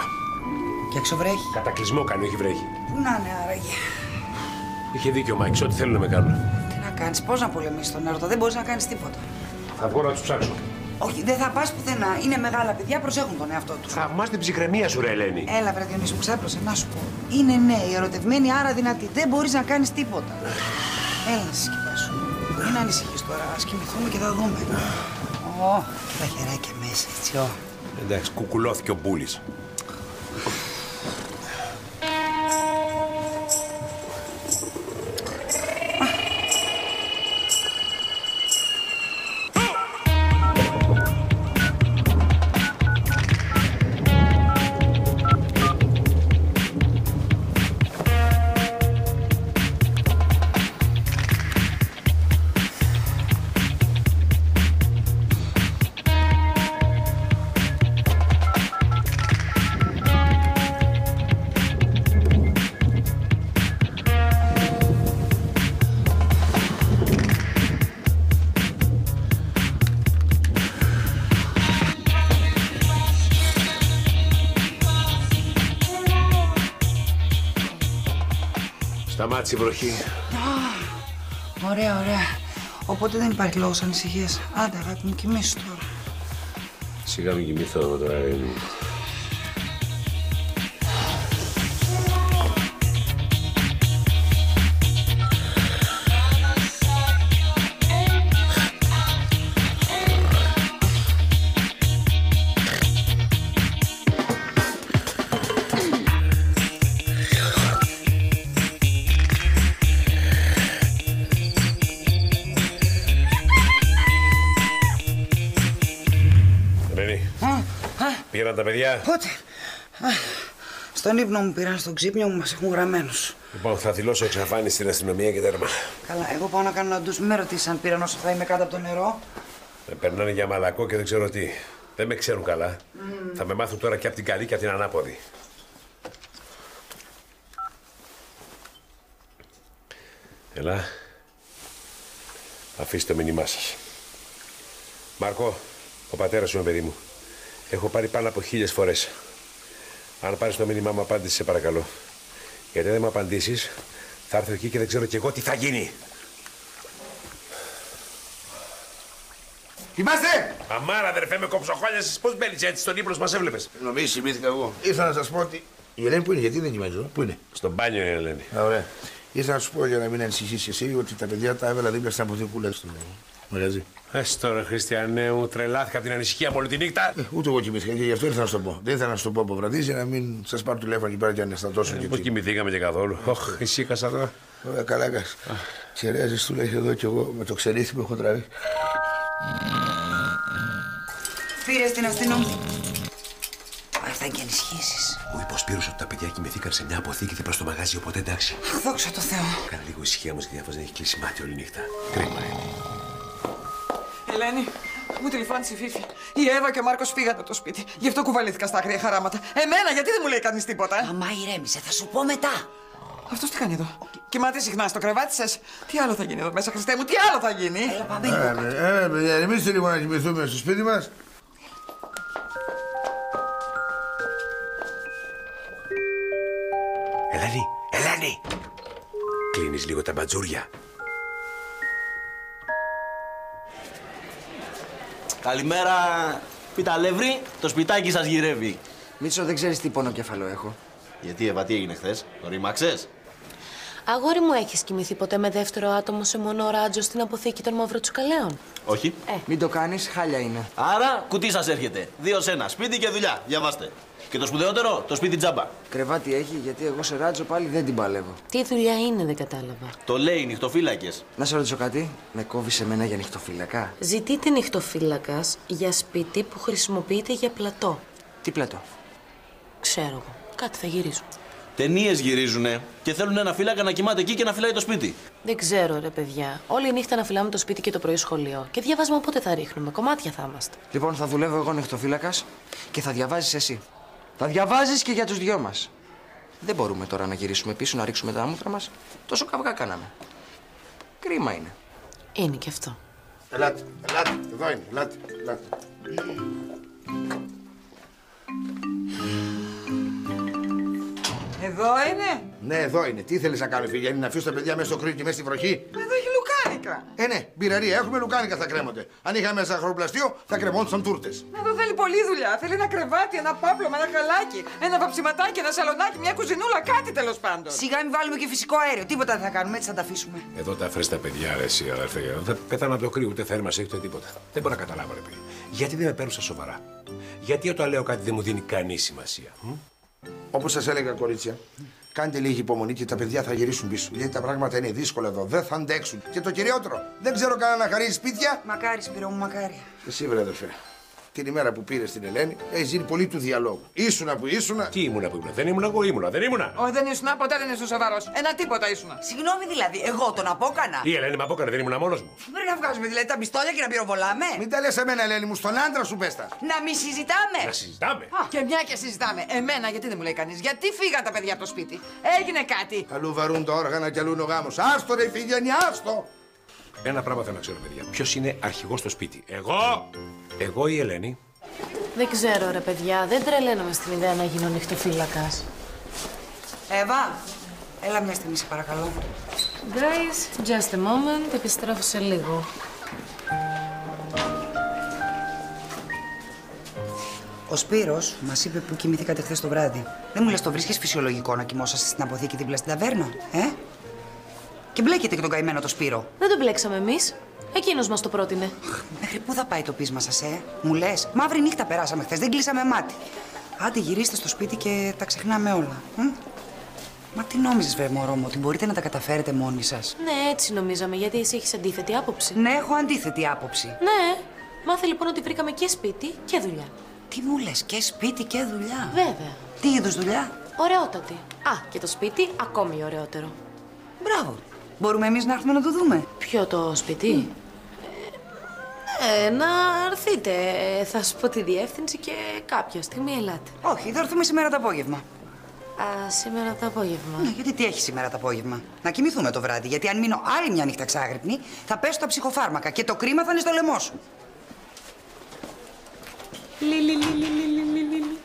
Και έξω βρέχει. Κατακλυσμό κάνει, όχι βρέχει. Πού να είναι άραγε. Είχε δίκιο ο Μάικς, ό,τι θέλουν να με κάνουν. Τι να κάνεις, πώς να πολεμήσεις τον έρωτα, δεν μπορείς να κάνεις τίποτα. Θα βγω να τους ψάξω. Όχι, δεν θα πας πουθενά. Είναι μεγάλα παιδιά, προσέχουν τον εαυτό τους. Θαυμά την ψυχραιμία σου, ρε Ελένη. Έλα, βρε Διονύση μου, ξάπλωσε, να σου πω. Είναι νέοι, ερωτευμένοι, άρα δυνατοί. Δεν μπορείς να κάνεις τίποτα. Έλα, να συσκευάσου. Μην ανησυχείς τώρα. Α κοιμηθούμε και θα δούμε. Ω, και τα χεράκια μέσα, έτσι, ω. Εντάξει, κουκουλώθηκε ο Μπούλης. Σταμάτησε η βροχή. Ωραία, ωραία. Οπότε δεν υπάρχει λόγος ανησυχίας. Άντε, αγάπη μου, κοιμήσου τώρα. Σιγά μην κοιμηθώ εγώ τώρα, Ελένη. Τα παιδιά; Πότε; Α, Στον ύπνο μου πήραν στον ξύπνιο μου, μας έχουν γραμμένους. Λοιπόν, θα δηλώσω εξαφάνιση στην αστυνομία και τέρμα. Καλά, εγώ πάω να κάνω ένα ντους. Με ρωτήσεις αν πήραν όσο θα είμαι κάτω από το νερό. Με περνάνε για μαλακό και δεν ξέρω τι. Δεν με ξέρουν καλά. Θα με μάθουν τώρα και από την καλή και από την ανάποδη. Ελά. Αφήστε το μήνυμά σας. Μάρκο, Ο πατέρας σου είναι παιδί μου. Έχω πάρει πάνω από χίλιες φορές. Αν πάρεις το μήνυμά μου, απάντησε, σε παρακαλώ. Γιατί αν δεν μου απαντήσεις, θα έρθω εκεί και δεν ξέρω κι εγώ τι θα γίνει. Είμαστε! Αμάρα, αδερφέ, με κοψοχόλια πώς μπαίνεις έτσι στον ύπνος μας έβλεπες; Νομίζει, θυμήθηκα εγώ. Ήρθα να σας πω ότι. Η Ελένη που είναι, γιατί δεν κοιμάζει εδώ, πού είναι; Στον μπάνιο είναι η Ελένη. Α, ωραία. Ήρθα να σου πω για να μην ανησυχήσει εσύ ότι τα παιδιά τα έβαλα δίπλα στην αποθήκουλα στο μαγαζί. Ε, τώρα, Χριστιανέ μου, τρελάθηκα από την ανησυχία μου όλη τη νύχτα. Ε, ούτε εγώ κοιμήθηκα και γι' αυτό ήρθα να σου το πω. Δεν ήθελα να σου το πω από βραδύ για να μην σας πάρω τηλέφωνο εκεί πέρα και αναισθαντώσω. Ε, Πώ κοιμηθήκαμε και καθόλου. Οχ, ησύχασα τώρα. Ωραία, καλά έκας. Ξερέζεις, του λέει εδώ κι εγώ με το ξερίθι που έχω τραβεί. Πήρες την αστυνομία. Αυτά και ενισχύσει. Μου είπε ο Σπύρος ότι τα παιδιά κοιμηθήκαν σε μια αποθήκη δίπλα στο μαγάζι, οπότε εντάξει. Αχ, δόξα τω Θεώ. Κάνε λίγο ησυχία όμως, γιατί δεν έχει κλείσει μάτι όλη νύχτα. Κρίμα, ε. Ελένη, μου τηλεφώνησε η Φίφη. Η Εύα και ο Μάρκος φύγανε από το σπίτι. Γι' αυτό κουβαλήθηκα στα άγρια χαράματα. Εμένα, γιατί δεν μου λέει κανείς τίποτα. ε; Μαμά, ηρέμησε, θα σου πω μετά. Αυτός τι κάνει εδώ; Κοιμάται συχνά στο κρεβάτι σας; Τι άλλο θα γίνει εδώ μέσα, Χριστέ μου, τι άλλο θα γίνει; Έλα, πάμε Ε, ε, παιδιά, εμείς λίγο να κοιμηθούμε στο σπίτι μας. Ελένη, Ελένη! Κλείνεις λίγο τα μπατζούρια. Καλημέρα, Πιταλεύρη. Το σπιτάκι σας γυρεύει. Μίτσο, δεν ξέρεις τι πονοκέφαλο έχω. Γιατί, Εύα, τι έγινε χθες, το ρήμαξες. Αγόρι μου, έχεις κοιμηθεί ποτέ με δεύτερο άτομο σε μόνο ράτζο στην αποθήκη των μαυροτσουκαλαίων. Όχι. Μην το κάνεις, χάλια είναι. Άρα, κουτί σας έρχεται. Δύο σε ένα. Σπίτι και δουλειά. Διαβάστε. Και το σπουδαιότερο, το σπίτι τζάμπα. Κρεβάτι έχει, γιατί εγώ σε ράτζο πάλι δεν την παλεύω. Τι δουλειά είναι, δεν κατάλαβα. Το λέει νυχτοφύλακες. Να σε ρωτήσω κάτι, με κόβεις σε μένα για νυχτοφύλακα; Ζητείτε νυχτοφύλακας για σπίτι που χρησιμοποιείται για πλατό. Τι πλατό; Ξέρω εγώ. Κάτι θα γυρίζουν. Ταινίες γυρίζουνε και θέλουν ένα φύλακα να κοιμάται εκεί και να φυλάει το σπίτι. Δεν ξέρω, ρε παιδιά. Όλη η νύχτα να φυλάμε το σπίτι και το πρωί σχολείο. Και διαβάσμα πότε θα ρίχνουμε. Κομμάτια θα είμαστε. Λοιπόν, θα δουλεύω εγώ νυχτοφύλακας και θα διαβάζεις εσύ. Θα διαβάζεις και για τους δυο μας. Δεν μπορούμε τώρα να γυρίσουμε πίσω, να ρίξουμε τα μούτρα μας. Τόσο καυγά κάναμε. Κρίμα είναι. Είναι και αυτό. Ελάτε, ελάτε, εδώ είναι, ελάτε, ελάτε. Εδώ είναι. Ναι, εδώ είναι. Τι θέλεις να κάνω, φίλια, είναι να αφήσω τα παιδιά μέσα στο κρύο και μέσα στη βροχή; Εδώ έχει λουκάνικα. Ε, ναι, μπειραρία, έχουμε λουκάνικα θα κρέμονται. Αν είχαμε ζαχαροπλαστείο, θα κρεμόντουσαν τούρτες. Εδώ θέλει πολλή δουλειά. Θέλει ένα κρεβάτι, ένα πάπλωμα, ένα χαλάκι, ένα βαψιματάκι, ένα σαλονάκι, μια κουζινούλα, κάτι τέλος πάντων. Σιγά μην βάλουμε και φυσικό αέριο. Τίποτα δεν θα κάνουμε, έτσι θα τα αφήσουμε. Εδώ τα φρες τα παιδιά, ρε, εσύ, αδερφέ. Δεν πέθανα από το κρύο, ούτε θέρμανση, ούτε τίποτα. Δεν μπορώ να καταλάβω, ρε, παιδί. Γιατί δεν με παίρνουν στα σοβαρά; Γιατί όταν λέω κάτι δεν μου δίνει κανεί σημασία. μ; Όπως σας έλεγα, κορίτσια, κάντε λίγη υπομονή και τα παιδιά θα γυρίσουν πίσω. Γιατί τα πράγματα είναι δύσκολα εδώ, δεν θα αντέξουν. Και το κυριότερο, δεν ξέρω κανένα να χαρίζει σπίτια. Μακάρι, Σπύρο μου, μακάρι. Εσύ, βρε αδερφέ. Την ημέρα που πήρε την Ελένη, έχει γίνει πολύ του διαλόγου. Ήσουνα που ήσουνα. Τι ήμουνα που ήμουνα, δεν ήμουνα εγώ, ήμουνα, δεν ήμουνα. Όχι, δεν ήσουν, ποτέ δεν ήσουν σοβαρός. Ένα τίποτα ήσουν. Συγγνώμη δηλαδή, εγώ τον απόκανα. Η Ελένη με απόκανε, δεν ήμουνα μόνος μου. Πρέπει να βγάζουμε δηλαδή τα πιστόλια και να πυροβολάμε. Μην τα λες εμένα, Ελένη μου, στον άντρα σου πέστα. Να μη συζητάμε. Να συζητάμε. Α, και μια και συζητάμε. Εμένα, γιατί δεν μου λέει κανείς, γιατί φύγαν τα παιδιά από το σπίτι; Έγινε κάτι. Αλλού βαρούν τα όργανα και αλλού είναι ο γάμος. Άστο ρε φυγαίνει, άστο. Ένα πράγμα θέλω να ξέρω, παιδιά. Ποιος είναι αρχηγός στο σπίτι, εγώ, εγώ ή η Ελένη. Δεν ξέρω, ρε παιδιά. Δεν τρελαίνομαι στην ιδέα να γίνω νυχτοφύλακας. Εύα, έλα μια στιγμή σε παρακαλώ. Guys, just a moment. Επιστρέφω σε λίγο. Ο Σπύρος μας είπε που κοιμηθήκατε χθες το βράδυ. Δεν μου λες το βρίσκεις φυσιολογικό να κοιμόσαστε στην αποθήκη δίπλα στην ταβέρνα, ε; Και μπλέκετε και τον καημένο το Σπύρο. Δεν το μπλέξαμε εμείς. Εκείνος μας το πρότεινε. Μέχρι πού θα πάει το πείσμα σας, ε; Μου λες, μαύρη νύχτα περάσαμε χθες, δεν κλείσαμε μάτι. Άντε γυρίστε στο σπίτι και τα ξεχνάμε όλα. Μ; Μα τι νόμιζες, βρε μωρό μου, ότι μπορείτε να τα καταφέρετε μόνοι σας; Ναι, έτσι νομίζαμε, γιατί εσύ έχεις αντίθετη άποψη. Ναι, έχω αντίθετη άποψη. Ναι. Μάθε λοιπόν ότι βρήκαμε και σπίτι και δουλειά. Τι μου λες, και σπίτι και δουλειά; Βέβαια. Τι είδους δουλειά; Ωραιότατη. Α, και το σπίτι ακόμη ωραιότερο. Μπράβο. Μπορούμε εμείς να έρθουμε να το δούμε; Ποιο το σπίτι; Ε, να έρθείτε. Θα σου πω τη διεύθυνση και κάποια στιγμή ελάτε. Όχι, θα έρθουμε σήμερα το απόγευμα. Α, σήμερα το απόγευμα. Ναι, γιατί τι έχει σήμερα το απόγευμα; Να κοιμηθούμε το βράδυ. Γιατί αν μείνω άλλη μια νύχτα ξάγρυπνη, θα πέσω τα ψυχοφάρμακα και το κρίμα θα είναι στο λαιμό σου. Λι, λι, λι, λι, λι, λι, λι, λι.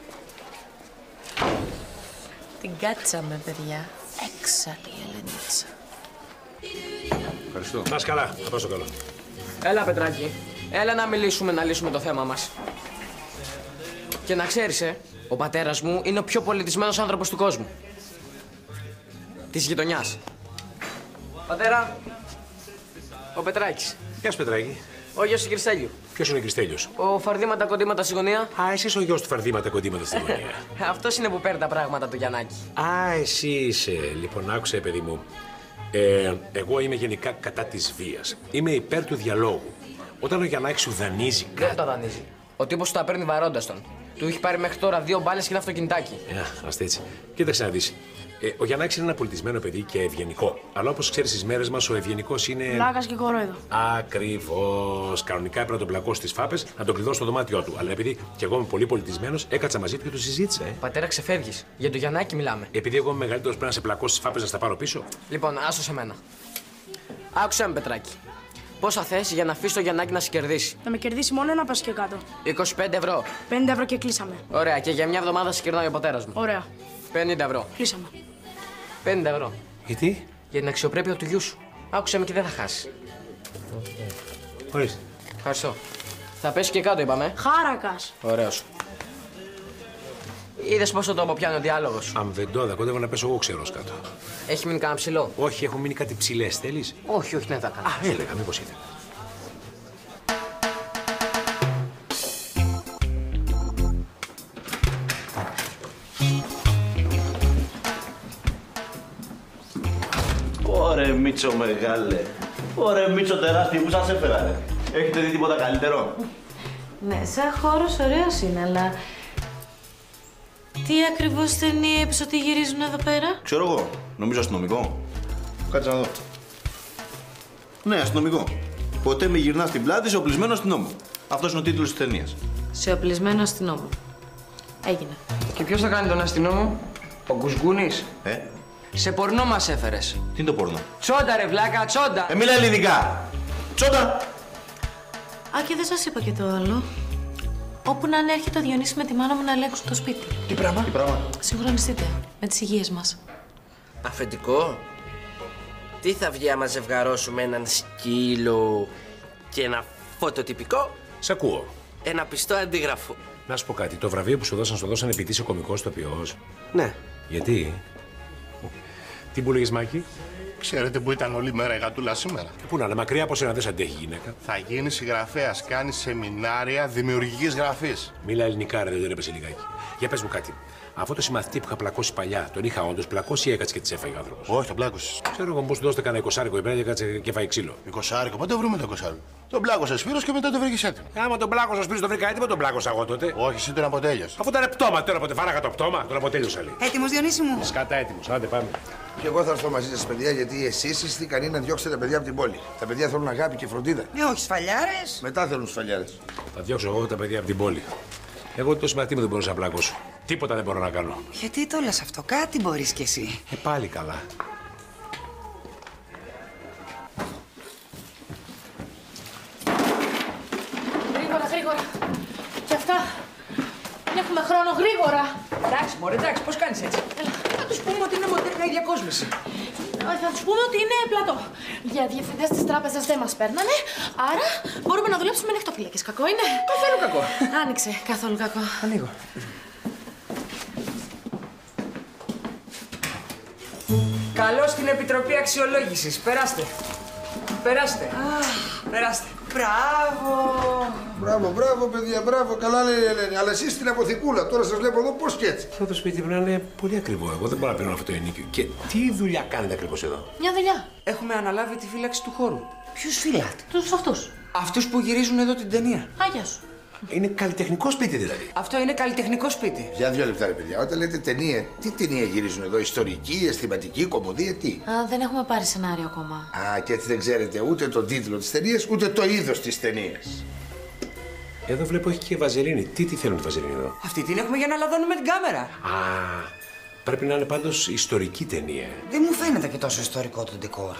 Την κάτσαμε, παιδιά. Έξαλλη η Ελενίτσα. Ευχαριστώ. Να είσαι καλά. Θα πάω στο καλό. Έλα, Πετράκη. Έλα να μιλήσουμε, να λύσουμε το θέμα μας. Και να ξέρεις, ε, ο πατέρας μου είναι ο πιο πολιτισμένος άνθρωπος του κόσμου. Της γειτονιάς. Πατέρα, ο Πετράκης. Γεια σου, Πετράκη. Ο γιος του Κυριστέλιου. Ποιος είναι ο Κριστέλιος; Ο φαρδίματα κοντήματα στη γωνία. Α, εσύ ο γιος του φαρδίματα κοντήματα στη γωνία. Αυτός είναι που παίρνει τα πράγματα του Γιαννάκη. Α, εσύ είσαι. Λοιπόν, άκουσε, παιδί μου. Ε, εγώ είμαι γενικά κατά της βίας. Είμαι υπέρ του διαλόγου. Όταν ο Γιαννάκης σου δανείζει Δεν τα δανείζει. Ο τύπος του τα παίρνει βαρώντα τον. Του έχει πάρει μέχρι τώρα δύο μπάλες και ένα αυτοκινητάκι. Ε, άστε έτσι. Κοίταξε να δεις. Ε, ο Γιαννάκης είναι ένα πολιτισμένο παιδί και ευγενικό. Αλλά όπως ξέρεις στις μέρες μας, ο ευγενικός είναι. Πλάκα και κορόιδο. Ακριβώς. Κανονικά έπρεπε να τον πλακώσει στις φάπες, να τον κλειδώσει στο δωμάτιό του. Αλλά επειδή και εγώ είμαι πολύ πολιτισμένος, έκατσα μαζί του και του συζήτησα. Ε. Πατέρα, ξεφεύγεις. Για το Γιαννάκη μιλάμε. Επειδή εγώ είμαι μεγαλύτερος, πρέπει να σε πλακώσει στις φάπες να στα πάρω πίσω. Λοιπόν, άσο σε μένα. Άκουσε με, Πετράκη. Πόσα θες για να αφήσεις το Γιαννάκη να σε κερδίσει; Θα με κερδίσει μόνο ένα πας και κάτω. 25 ευρώ. 50 ευρώ και κλείσαμε. Ωραία, και για μια εβδομάδα σε κερνάει ο πατέρας μου. Ωραία. 50 ευρώ. Κλείσαμε. 50 ευρώ. Γιατί; Για την αξιοπρέπεια του γιού σου. Άκουσε με και δεν θα χάσεις. Ορίστε. Ευχαριστώ. Θα πέσει και κάτω, είπαμε. Χάρακας. Ωραίος. Είδες πόσο το αποπιάνει ο διάλογος. Αμβεντόδα, κοντεύω να πέσω εγώ ξέρω κάτω. Έχει μείνει κανένα ψηλό; Όχι, έχω μείνει κάτι ψηλές, θέλεις; Όχι, όχι, δεν θα κάνω. Α, έλεγα, μήπως ήθελα. Μίτσο μεγάλε. Ωρε Μίτσο τεράστιο που σας έφερα ρε. Έχετε δει τίποτα καλύτερο; Ναι, σαν χώρος ωραίος είναι, αλλά... Τι ακριβώς ταινία είπες ότι γυρίζουν εδώ πέρα; Ξέρω εγώ. Νομίζω αστυνομικό. Κάτσε να δω. Ναι, αστυνομικό. Ποτέ με γυρνάς στην πλάτη σε οπλισμένο αστυνόμο. Αυτός είναι ο τίτλος της ταινίας. Σε οπλισμένο αστυνόμο. Έγινε. Και ποιος θα κάνει τον αστυνόμο, ο Γκουσγκούνη. Ε, Σε πορνό μας έφερες. τι είναι το πόρνο. Τσόντα, ρε βλάκα, τσόντα. Ε, μιλά ελληνικά. Τσόντα. Α, και δεν σας είπα και το άλλο. Όπου να είναι έρχεται ο Διονύσης με τη μάνα μου να ελέγξουν το σπίτι. Τι πράγμα; Τι πράγμα; Συγχρονιστείτε με τις υγείες μας. Αφεντικό, τι θα βγει άμα ζευγαρώσουμε έναν σκύλο και ένα φωτοτυπικό, Σ' ακούω. ένα πιστό αντίγραφο. Να σου πω κάτι. Το βραβείο που σου δώσαν, σου το δώσαν επειδή είσαι κωμικό τοπιό. Ναι. Γιατί; Τι που λέγε, Μάκη; Ξέρετε που ήταν όλη μέρα η γατούλα σήμερα; Πού να είναι, μακριά από σένα δεν σ' αντέχει η γυναίκα. Θα γίνεις συγγραφέας, κάνεις σεμινάρια δημιουργική γραφή. Μίλα ελληνικά, ρε, δεν το έπεσε λιγάκι. Για πες μου κάτι. Αυτό το συμμαθητή που είχα πλακώσει παλιά, τον είχα όντως πλακώσει ή έκατσε και τη έφαγε ο άνθρωπος; Όχι, τον πλάκωσες. Ξέρω εγώ, πώ του δώσετε κανένα εικοσάρικο η και κάτσε και φάει ξύλο. Εικοσάρικο, πότε βρούμε το εικοσάρικο; Τον πλάκωσε Σπύρος και μετά το βρήκε έτοιμο. Άμα τον πλάκωσα Σπύρος, τον βρήκα έτοιμο, τον πλάκωσα εγώ τότε. Όχι, εσύ τον αποτέλειωσε. Αφού ήταν πτώμα, τώρα ποτέ φάραγα το πτώμα, τον αποτέλειωσα λέει. Έτοιμος Διονύση μου. Σκάτα έτοιμος, άντε πάμε. Και εγώ θα έρθω μαζί σας, παιδιά, γιατί εσείς είστε ικανοί να διώξετε τα παιδιά από την πόλη. Τα παιδιά θέλουν αγάπη και φροντίδα. Ε, όχι σφαλιάρες. Μετά θέλουν σφαλιάρες. Θα διώξω εγώ τα παιδιά από την πόλη. Εγώ το συμμαθητή μου δεν μπορούσα να πλάκωσω. Τίποτα δεν μπορώ να κάνω. Γιατί το λες αυτό, κάτι μπορείς κι εσύ. Ε, πάλι καλά. Γρήγορα, γρήγορα. Και αυτά. Δεν έχουμε χρόνο, γρήγορα. Εντάξει, μωρέ, εντάξει, πώς κάνεις έτσι; Θα τους πούμε ότι είναι μοντέρνα η διακόσμηση. Ε, Θα τους πούμε ότι είναι πλατό. Για διευθυντές της τράπεζας δεν μας παίρνανε, άρα μπορούμε να δουλέψουμε με νυχτοφύλακε. Κακό είναι. Καθόλου κακό. Άνοιξε, καθόλου κακό. Ανοίγω. Καλώ στην Επιτροπή Αξιολόγησης. Περάστε. Περάστε. Περάστε. Μπράβο. Μπράβο, μπράβο, παιδιά, μπράβο. Καλά λέει η Ελένη. Αλλά εσείς στην αποθηκούλα. Τώρα σας βλέπω εδώ πώς και έτσι. Αυτό το σπίτι πρέπει να είναι πολύ ακριβό. Εγώ δεν μπορώ να παίρνω αυτό το ενίκιο. Και τι δουλειά κάνετε ακριβώς εδώ; Μια δουλειά. Έχουμε αναλάβει τη φύλαξη του χώρου. Ποιου φυλάτε; Τους αυτούς. Αυτούς που γυρίζουν εδώ την ταινία. Άγιας σου. Είναι καλλιτεχνικό σπίτι δηλαδή. Αυτό είναι καλλιτεχνικό σπίτι. Για δύο λεπτά, ρε παιδιά. Όταν λέτε ταινία, τι ταινία γυρίζουν εδώ, ιστορική, αισθηματική, κομμωδία, τι; Α, δεν έχουμε πάρει σενάριο ακόμα. Α, και έτσι δεν ξέρετε ούτε τον τίτλο της ταινίας, ούτε το είδος της ταινίας. Εδώ βλέπω έχει και βαζελίνη. Τι τι θέλουν τη βαζελίνη εδώ; Αυτή την έχουμε για να λαδώνουμε την κάμερα. Α, πρέπει να είναι πάντως ιστορική ταινία. Δεν μου φαίνεται και τόσο ιστορικό το ντεκόρ.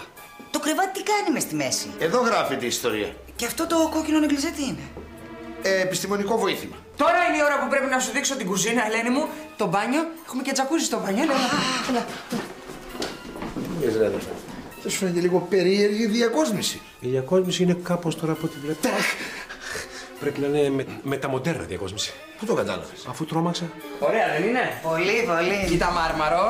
Το κρεβάτι τι κάνει μες στη μέση; Εδώ γράφεται η ιστορία. Και αυτό το κόκκινο νεγκλιζέ τι είναι; Ε, επιστημονικό βοήθημα. Τώρα είναι η ώρα που πρέπει να σου δείξω την κουζίνα, Ελένη μου. Το μπάνιο. Έχουμε και τζακούζι στο μπάνιο. Έλα, έλα. Λες, ρε, αδερφέ. Δεν σου φαίνεται λίγο περίεργη η διακόσμηση. Η διακόσμηση είναι κάπως τώρα από ό,τι βλέπω. Πρέπει να είναι με, μεταμοντέρνα διακόσμηση. Πού το κατάλαβες; Αφού τρόμαξα. Ωραία, δεν είναι; Πολύ, πολύ. Κοίτα μάρμαρο.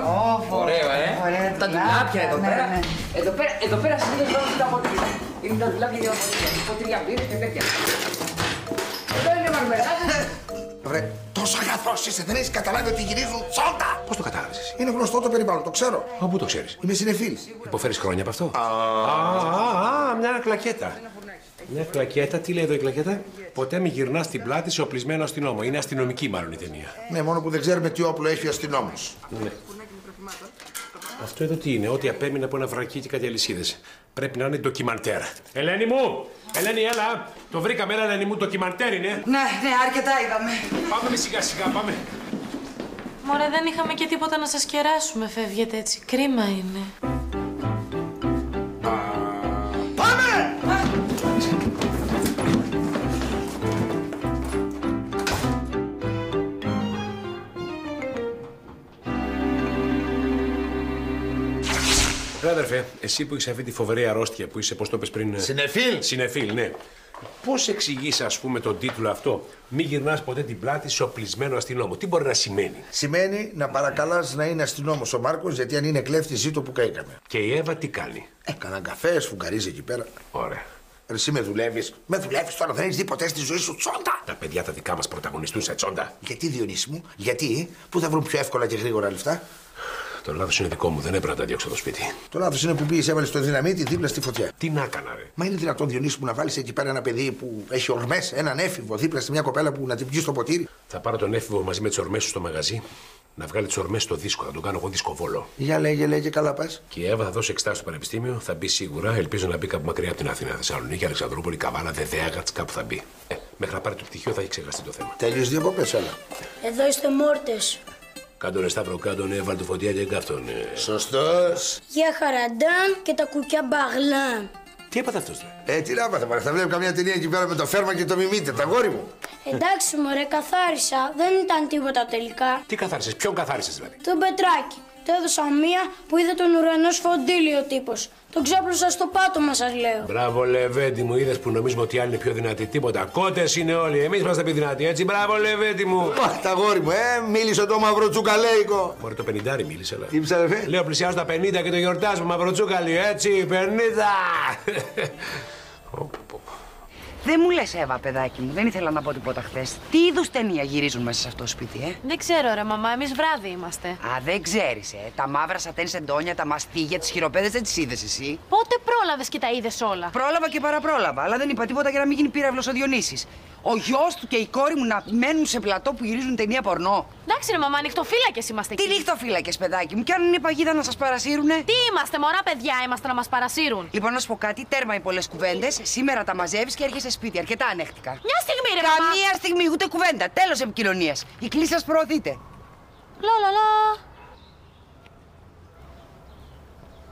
Ωραίο, ε. Ωραία, τα ντουλάπια εδώ ναι, πέρα. ναι. Εδώ πέρα, εδώ πέρα συνήθω βάζουν τα ποτήρια. Είναι τα ντουλάπια για τα ποτήρια. Ποτήρια μπύρες και τέτοια. Εδώ είναι μαρμελάδα. Βρε, τόσο αγαθός είσαι, δεν έχεις καταλάβει ότι γυρίζουν τσόντα! Πώς το κατάλαβες. Είναι γνωστό το περιβάλλον, το ξέρω. Α, πού το ξέρεις; Είμαι συνεφίλ. Υποφέρεις χρόνια από αυτό; Α, α, α, μια κλακέτα. Μια κλακέτα, τι λέει εδώ η κλακέτα; Ποτέ μην γυρνάς την πλάτη σε οπλισμένο αστυνόμο. Είναι αστυνομική μάλλον η ταινία. Ναι, μόνο που δεν ξέρουμε τι όπλο έχει ο αστυνόμος. Ναι. Αυτό εδώ τι είναι, ό,τι απέμεινε από ένα βρακί και κάτι αλυσίδες. Πρέπει να είναι ντοκιμαντέρ. Ελένη μου! Ελένη, έλα! Το βρήκαμε, έλα, Ελένη μου, ντοκιμαντέρ είναι. Ναι, ναι, αρκετά είδαμε. Πάμε με σιγά σιγά, πάμε. Μωρέ, δεν είχαμε και τίποτα να σας κεράσουμε, φεύγετε έτσι. Κρίμα είναι. Ρε αδερφέ, εσύ που είσαι αυτή τη φοβερή αρρώστια που είσαι, πώς το πες πριν. Συνεφίλ. Συνεφίλ, ναι. Πώς εξηγείς, ας πούμε, τον τίτλο αυτό, Μη γυρνάς ποτέ την πλάτη σε οπλισμένο αστυνόμο. Τι μπορεί να σημαίνει; Σημαίνει να παρακαλάς να είναι αστυνόμος ο Μάρκος, γιατί αν είναι κλέφτη, ζήτω που καήκαμε. Και η Εύα τι κάνει; Ε, κανέναν καφές, σφουγγαρίζει εκεί πέρα. Ωραία. Ρε, εσύ με δουλεύεις. Με δουλεύεις τώρα, δεν έχεις δει ποτέ στη ζωή σου τσόντα. Τα παιδιά τα δικά μας πρωταγωνιστούν σε τσόντα. Γιατί, Διονύση μου, γιατί, πού θα βρουν πιο εύκολα και γρήγορα λεφτά. Το λάθος είναι δικό μου, δεν έπρεπε να τα διώξω το σπίτι. Το λάθος είναι που πήγε, έβαλες το δυναμίτι δίπλα στη φωτιά. Τι να έκανα, ρε; Μα είναι δυνατόν, Διονύση μου, να βάλεις εκεί πέρα ένα παιδί που έχει ορμές, έναν έφηβο δίπλα στη μια κοπέλα που να την πιει στο ποτήρι; Θα πάρω τον έφηβο μαζί με τις ορμές σου στο μαγαζί, να βγάλει τις ορμές στο δίσκο, θα τον κάνω εγώ δίσκοβόλο. Για λέγε, λέγε, καλά πας. Και η Εύα θα δώσει εξετάσει στο πανεπιστήμιο, θα μπει σίγουρα, ελπίζω να μπει κάπου μακριά από την Αθήνα, Θεσσαλονίκη, Αλεξανδρούπολη, Καβάλα, Δεδέαγατ, κάπου θα μπει. Ε, μέχρι να πάρει το πτυχίο θα έχει ξεχαστεί το θέμα. Τέλειω διακοπέ, έλα. Εδώ είστε μόρτες. Κάντονε Σταύρο, κάντονε, βάλ του φωτιά και καύτονε. Σωστός. Για χαραντάν και τα κουκιά μπαγλάν. Τι έπαθε αυτός, ρε; Ε, τι να πάθα, θα βλέπω καμιά ταινία εκεί πέρα με το φέρμα και το μιμείτε, τα γόρι μου. Εντάξει μωρέ, καθάρισα. Δεν ήταν τίποτα τελικά. Τι καθάρισες, ποιον καθάρισες δηλαδή; Τον Πετράκη. Του έδωσα μία που είδε τον ουρανό σφοντήλιο ο τύπος. Τον ξάπλωσα στο πάτωμα, σας λέω. Μπράβο, Λεβέντι μου, είδες που νομίζουμε ότι οι άλλοι είναι πιο δυνατοί. Τίποτα. Κότες είναι όλοι. Εμείς είμαστε πιο δυνατοί, έτσι. Μπράβο, Λεβέντι μου. Πα, τα γόρι μου, ε, μίλησε το μαύρο τσουκαλέικο. Μωρέ το 50 μίλησε, αλλά. Τι ψαρεφέ. Λέω πλησιάζω τα 50 και το γιορτάζουμε μαυροτσούκαλι, έτσι. 50! Δεν μου λες, Εύα, παιδάκι μου, δεν ήθελα να πω τίποτα χθες. Τι είδους ταινία γυρίζουν μέσα σε αυτό το σπίτι, ε; Δεν ξέρω, ρε μαμά, εμείς βράδυ είμαστε. Α, δεν ξέρεις, ε. Τα μαύρα σατέν σεντόνια, τα μαστίγια, τις χειροπέδες δεν τις είδες εσύ. Πότε πρόλαβες και τα είδες όλα; Πρόλαβα και παραπρόλαβα, αλλά δεν είπα τίποτα για να μην γίνει πύραυλος ο Διονύσης. Ο γιος του και η κόρη μου να μένουν σε πλατό που γυρίζουν ταινία πορνό. Εντάξει, ρε μαμά, ανοιχτοφύλακε είμαστε Τι εκεί. νύχτοφύλακε, παιδάκι μου, κι αν είναι παγίδα να σας παρασύρουνε; Τι είμαστε, μωρά παιδιά είμαστε να μας παρασύρουν; Λοιπόν, να σου πω κάτι, τέρμα οι πολλές κουβέντες. Σήμερα τα μαζεύεις και έρχεσαι σπίτι. Αρκετά ανέχτηκα. Μια στιγμή, ρε μαμά. Καμία στιγμή, ούτε κουβέντα. Τέλος επικοινωνία. Η κλίση σας προωθείτε. Λα, λα, λα.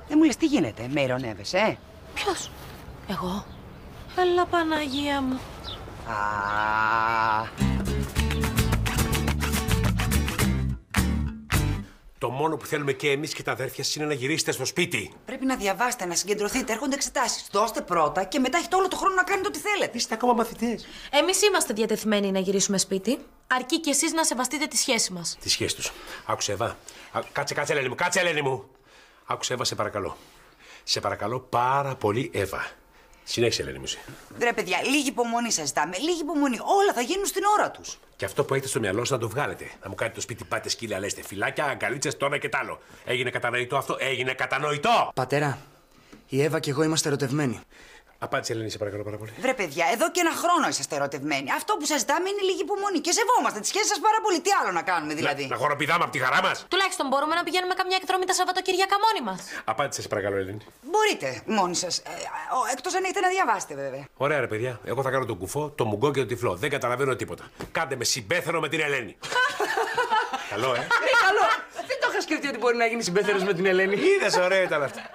Δεν μου λες τι γίνεται, με ηρωνεύεσαι, ε; Ποιος, εγώ. Έλα, Παναγία μου. Α, Το μόνο που θέλουμε και εμείς και τα αδέρφια σας είναι να γυρίσετε στο σπίτι. πρέπει να διαβάσετε, να συγκεντρωθείτε. Έρχονται εξετάσεις. Δώστε πρώτα και μετά έχετε όλο το χρόνο να κάνετε ό,τι θέλετε. Είστε ακόμα μαθητές. Εμείς είμαστε διατεθειμένοι να γυρίσουμε σπίτι, αρκεί κι εσείς να σεβαστείτε τη σχέση μας. Τη σχέση τους. Άκουσε, Εύα. Α, Κάτσε, κάτσε, Ελένη μου, κάτσε, Ελένη μου. Άκουσε, Εύα, σε παρακαλώ. Σε παρακαλώ πάρα πολύ, Εύα. Συνέχισε, Ελένη μου. εσύ. Ρε παιδιά, λίγη υπομονή σας ζητάμε. Λίγη υπομονή. Όλα θα γίνουν στην ώρα τους. Και αυτό που έχετε στο μυαλό σας να το βγάλετε. Να μου κάνετε το σπίτι, πάτε σκύλια, λέστε φυλάκια, αγκαλίτσες, το ένα και τ' άλλο. Έγινε κατανοητό αυτό, έγινε κατανοητό! Πατέρα, η Εύα και εγώ είμαστε ερωτευμένοι. Απάντησε, Ελένη, σε παρακαλώ πάρα πολύ. Βρε παιδιά, εδώ και ένα χρόνο είσαστε ερωτευμένοι. Αυτό που σας ζητάμε είναι λίγη υπομονή και σεβόμαστε τη σχέση σας πάρα πολύ. Τι άλλο να κάνουμε δηλαδή; Να, να χοροπηδάμε από τη χαρά μας. Τουλάχιστον μπορούμε να πηγαίνουμε καμιά εκδρομή τα Σαββατοκύριακα μόνοι μας. Απάντησε, σε παρακαλώ, Ελένη. Μπορείτε μόνοι σας. Ε, Εκτός αν έχετε να διαβάσετε βέβαια. Ωραία, ρε παιδιά. Εγώ θα κάνω τον κουφό, το μουγκό και το τυφλό. Δεν καταλαβαίνω τίποτα. Κάντε με συμπέθερο με την Ελένη. Καλό, ε. Ε, καλό. Δεν το είχα σκεφτεί ότι μπορεί να γίνει συμπέθερος με την Ελένη. Είδες, ωραία ήταν αυτά.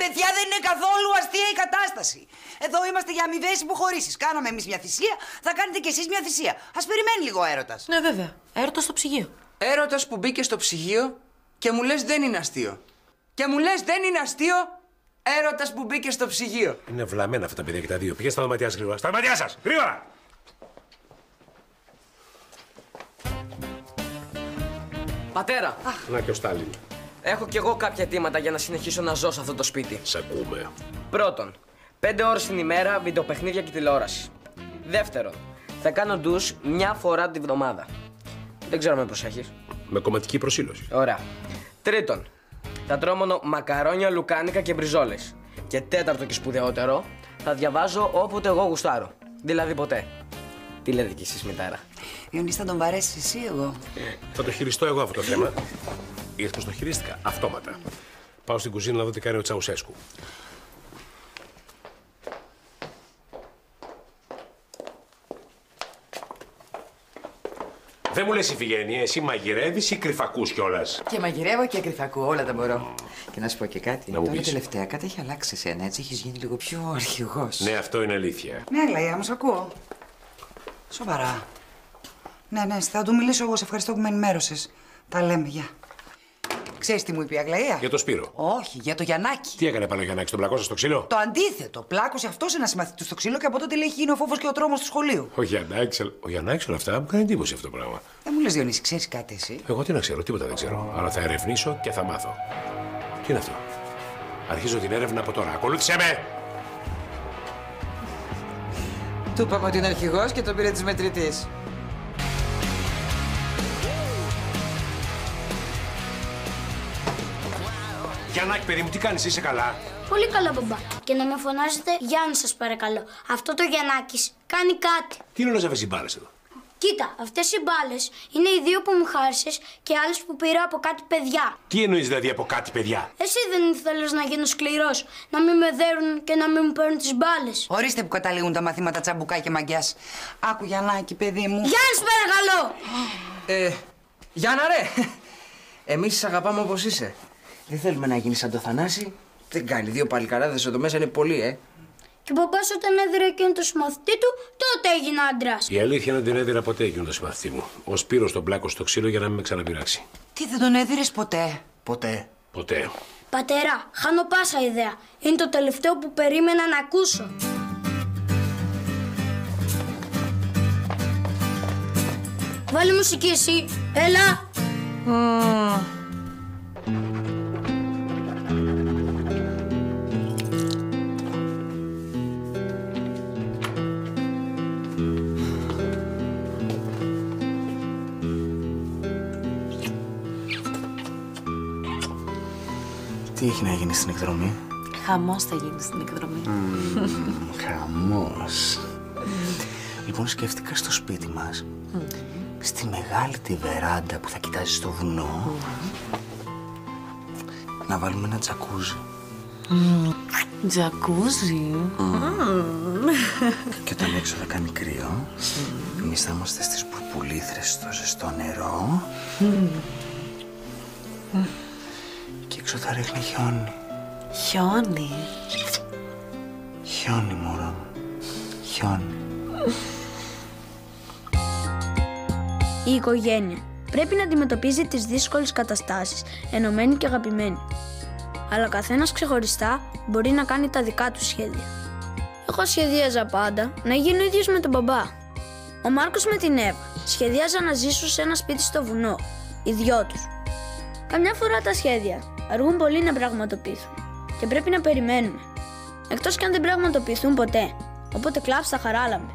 Παιδιά δεν είναι καθόλου αστεία η κατάσταση. κατάσταση. Εδώ είμαστε για αμοιβές υποχωρήσεις. Κάναμε εμείς μια θυσία, θα κάνετε κι εσείς μια θυσία. Α περιμένει λίγο ο έρωτας. Ναι, βέβαια. Έρωτας στο ψυγείο. Έρωτας που μπήκε στο ψυγείο και μου λες δεν είναι αστείο. Και μου λες δεν είναι αστείο έρωτας που μπήκε στο ψυγείο. Είναι βλαμμένα αυτά τα παιδιά και τα δύο. Πήγε στα δωμάτια σας γρήγορα. Στα δωμάτια σας! Γρήγορα! Πατέρα, Να και ο Στάλιν. Έχω κι εγώ κάποια αιτήματα για να συνεχίσω να ζω σε αυτό το σπίτι. Σ' ακούμε. Πρώτον, πέντε ώρες την ημέρα βιντεοπαιχνίδια και τηλεόραση. Δεύτερον, θα κάνω ντους μια φορά τη βδομάδα. Δεν ξέρω αν με προσέχεις. Με κομματική προσήλωση. Ωραία. Τρίτον, θα τρώω μόνο μακαρόνια, λουκάνικα και μπριζόλες. Και τέταρτο και σπουδαιότερο, θα διαβάζω όποτε εγώ γουστάρω. Δηλαδή ποτέ. Τι λέτε κι εσείς μητέρα. Ιωνή, θα τον βαρέσεις εσύ εγώ. Θα το χειριστώ εγώ αυτό το θέμα. Είδε πώ το χειρίστηκα. Αυτόματα. Πάω στην κουζίνα να δω τι κάνει ο Τσαουσέσκου. Δεν μου λες Ιφηγένεια, εσύ μαγειρεύεις ή κρυφακούς κιόλας; Και μαγειρεύω και κρυφακού, όλα τα μπορώ. Και να σου πω και κάτι. Να μου Τώρα πεις. τελευταία κάτι έχει αλλάξει εσένα, έτσι έχεις γίνει λίγο πιο αρχηγός. Ναι, αυτό είναι αλήθεια. Ναι, Λαία, μου σ' ακούω. Σοβαρά. Ναι, ναι, θα του μιλήσω εγώ. Σε ευχαριστώ που με ενημέρωσες. Τα λέμε, γεια. Ξέρεις τι μου είπε η Αγλαία. Για το Σπύρο. Όχι, για το Γιαννάκι. Τι έκανε πάνω για να τον πλακώσα στο ξύλο; Το αντίθετο. Πλάκωσε αυτός ένα συμμαθητή του στο ξύλο και από τότε λέει έχει γίνει ο φόβος και ο τρόμος του σχολείου. Ο Γιαννάκης, ο Γιαννάκης όλα αυτά μου κάνει εντύπωση αυτό το πράγμα. Δεν μου λες, Διονύση, ξέρεις κάτι εσύ; Εγώ τι να ξέρω, τίποτα δεν ξέρω. Αλλά θα ερευνήσω και θα μάθω. Τι είναι αυτό; Αρχίζω την έρευνα από τώρα. Ακολούθησε με! Του είπαμε ότι είναι αρχηγός και τον πήρε της μετρητής. Γιαννάκη, παιδί μου, τι κάνεις, είσαι καλά; Πολύ καλά, μπαμπά. Και να με φωνάζετε Γιάννη, σας παρακαλώ. Αυτό το Γιαννάκης κάνει κάτι. Τι είναι όλες αυτές οι μπάλες εδώ; Κοίτα, αυτές οι μπάλες είναι οι δύο που μου χάρισες και άλλες που πήρα από κάτι παιδιά. Τι εννοείς δηλαδή από κάτι, παιδιά; Εσύ δεν ήθελε να γίνω σκληρός, να μην με δέρουν και να μην μου παίρνουν τις μπάλες. Ορίστε που καταλήγουν τα μαθήματα τσαμπουκά και μαγκιάς. Άκου Γιαννάκη, παιδί μου. Γιάννη, παρακαλώ! Ε, Γιάννα ρε! Εμείς σε αγαπάμε όπως είσαι. Δεν θέλουμε να γίνει σαν το Θανάση. Δεν κάνει. Δύο παλικαράδες εδώ μέσα είναι πολύ, ε. Και ο μπαμπά όταν έδειρε εκείνο το συμμαθητή του, τότε έγινε άντρας. Η αλήθεια είναι ότι δεν έδινα ποτέ εκείνο το συμμαθητή μου. Ο Σπύρος τον πλάκο στο ξύλο για να μην με ξαναπειράξει. Τι δεν τον έδιρες ποτέ; Ποτέ. Ποτέ. Πατέρα, χάνω πάσα ιδέα. Είναι το τελευταίο που περίμενα να ακούσω. Βάλε μουσική εσύ. Έλα. Τι έχει να γίνει στην εκδρομή; Χαμός θα γίνει στην εκδρομή. Χαμός. λοιπόν, σκέφτηκα στο σπίτι μας, στη μεγάλη τη βεράντα που θα κοιτάζει στο βουνό, να βάλουμε ένα τζακούζι. Τζακούζι; Και όταν έξω θα κάνει κρύο, εμείς θα είμαστε στις πουρπουλήθρες στο ζεστό νερό και έξω θα ρίχνει χιόνι. Χιόνι. Χιόνι, μωρό μου. Χιόνι. Η οικογένεια πρέπει να αντιμετωπίζει τις δύσκολες καταστάσεις, ενωμένη και αγαπημένη. Αλλά ο καθένας ξεχωριστά μπορεί να κάνει τα δικά του σχέδια. Εγώ σχεδίαζα πάντα να γίνω ίδιος με τον μπαμπά. Ο Μάρκος με την Εύα σχεδίαζαν να ζήσουν σε ένα σπίτι στο βουνό, οι δυο τους. Καμιά φορά τα σχέδια αργούν πολύ να πραγματοποιηθούν και πρέπει να περιμένουμε. Εκτός κι αν δεν πραγματοποιηθούν ποτέ, οπότε κλάψτε τα χαράλαμπε.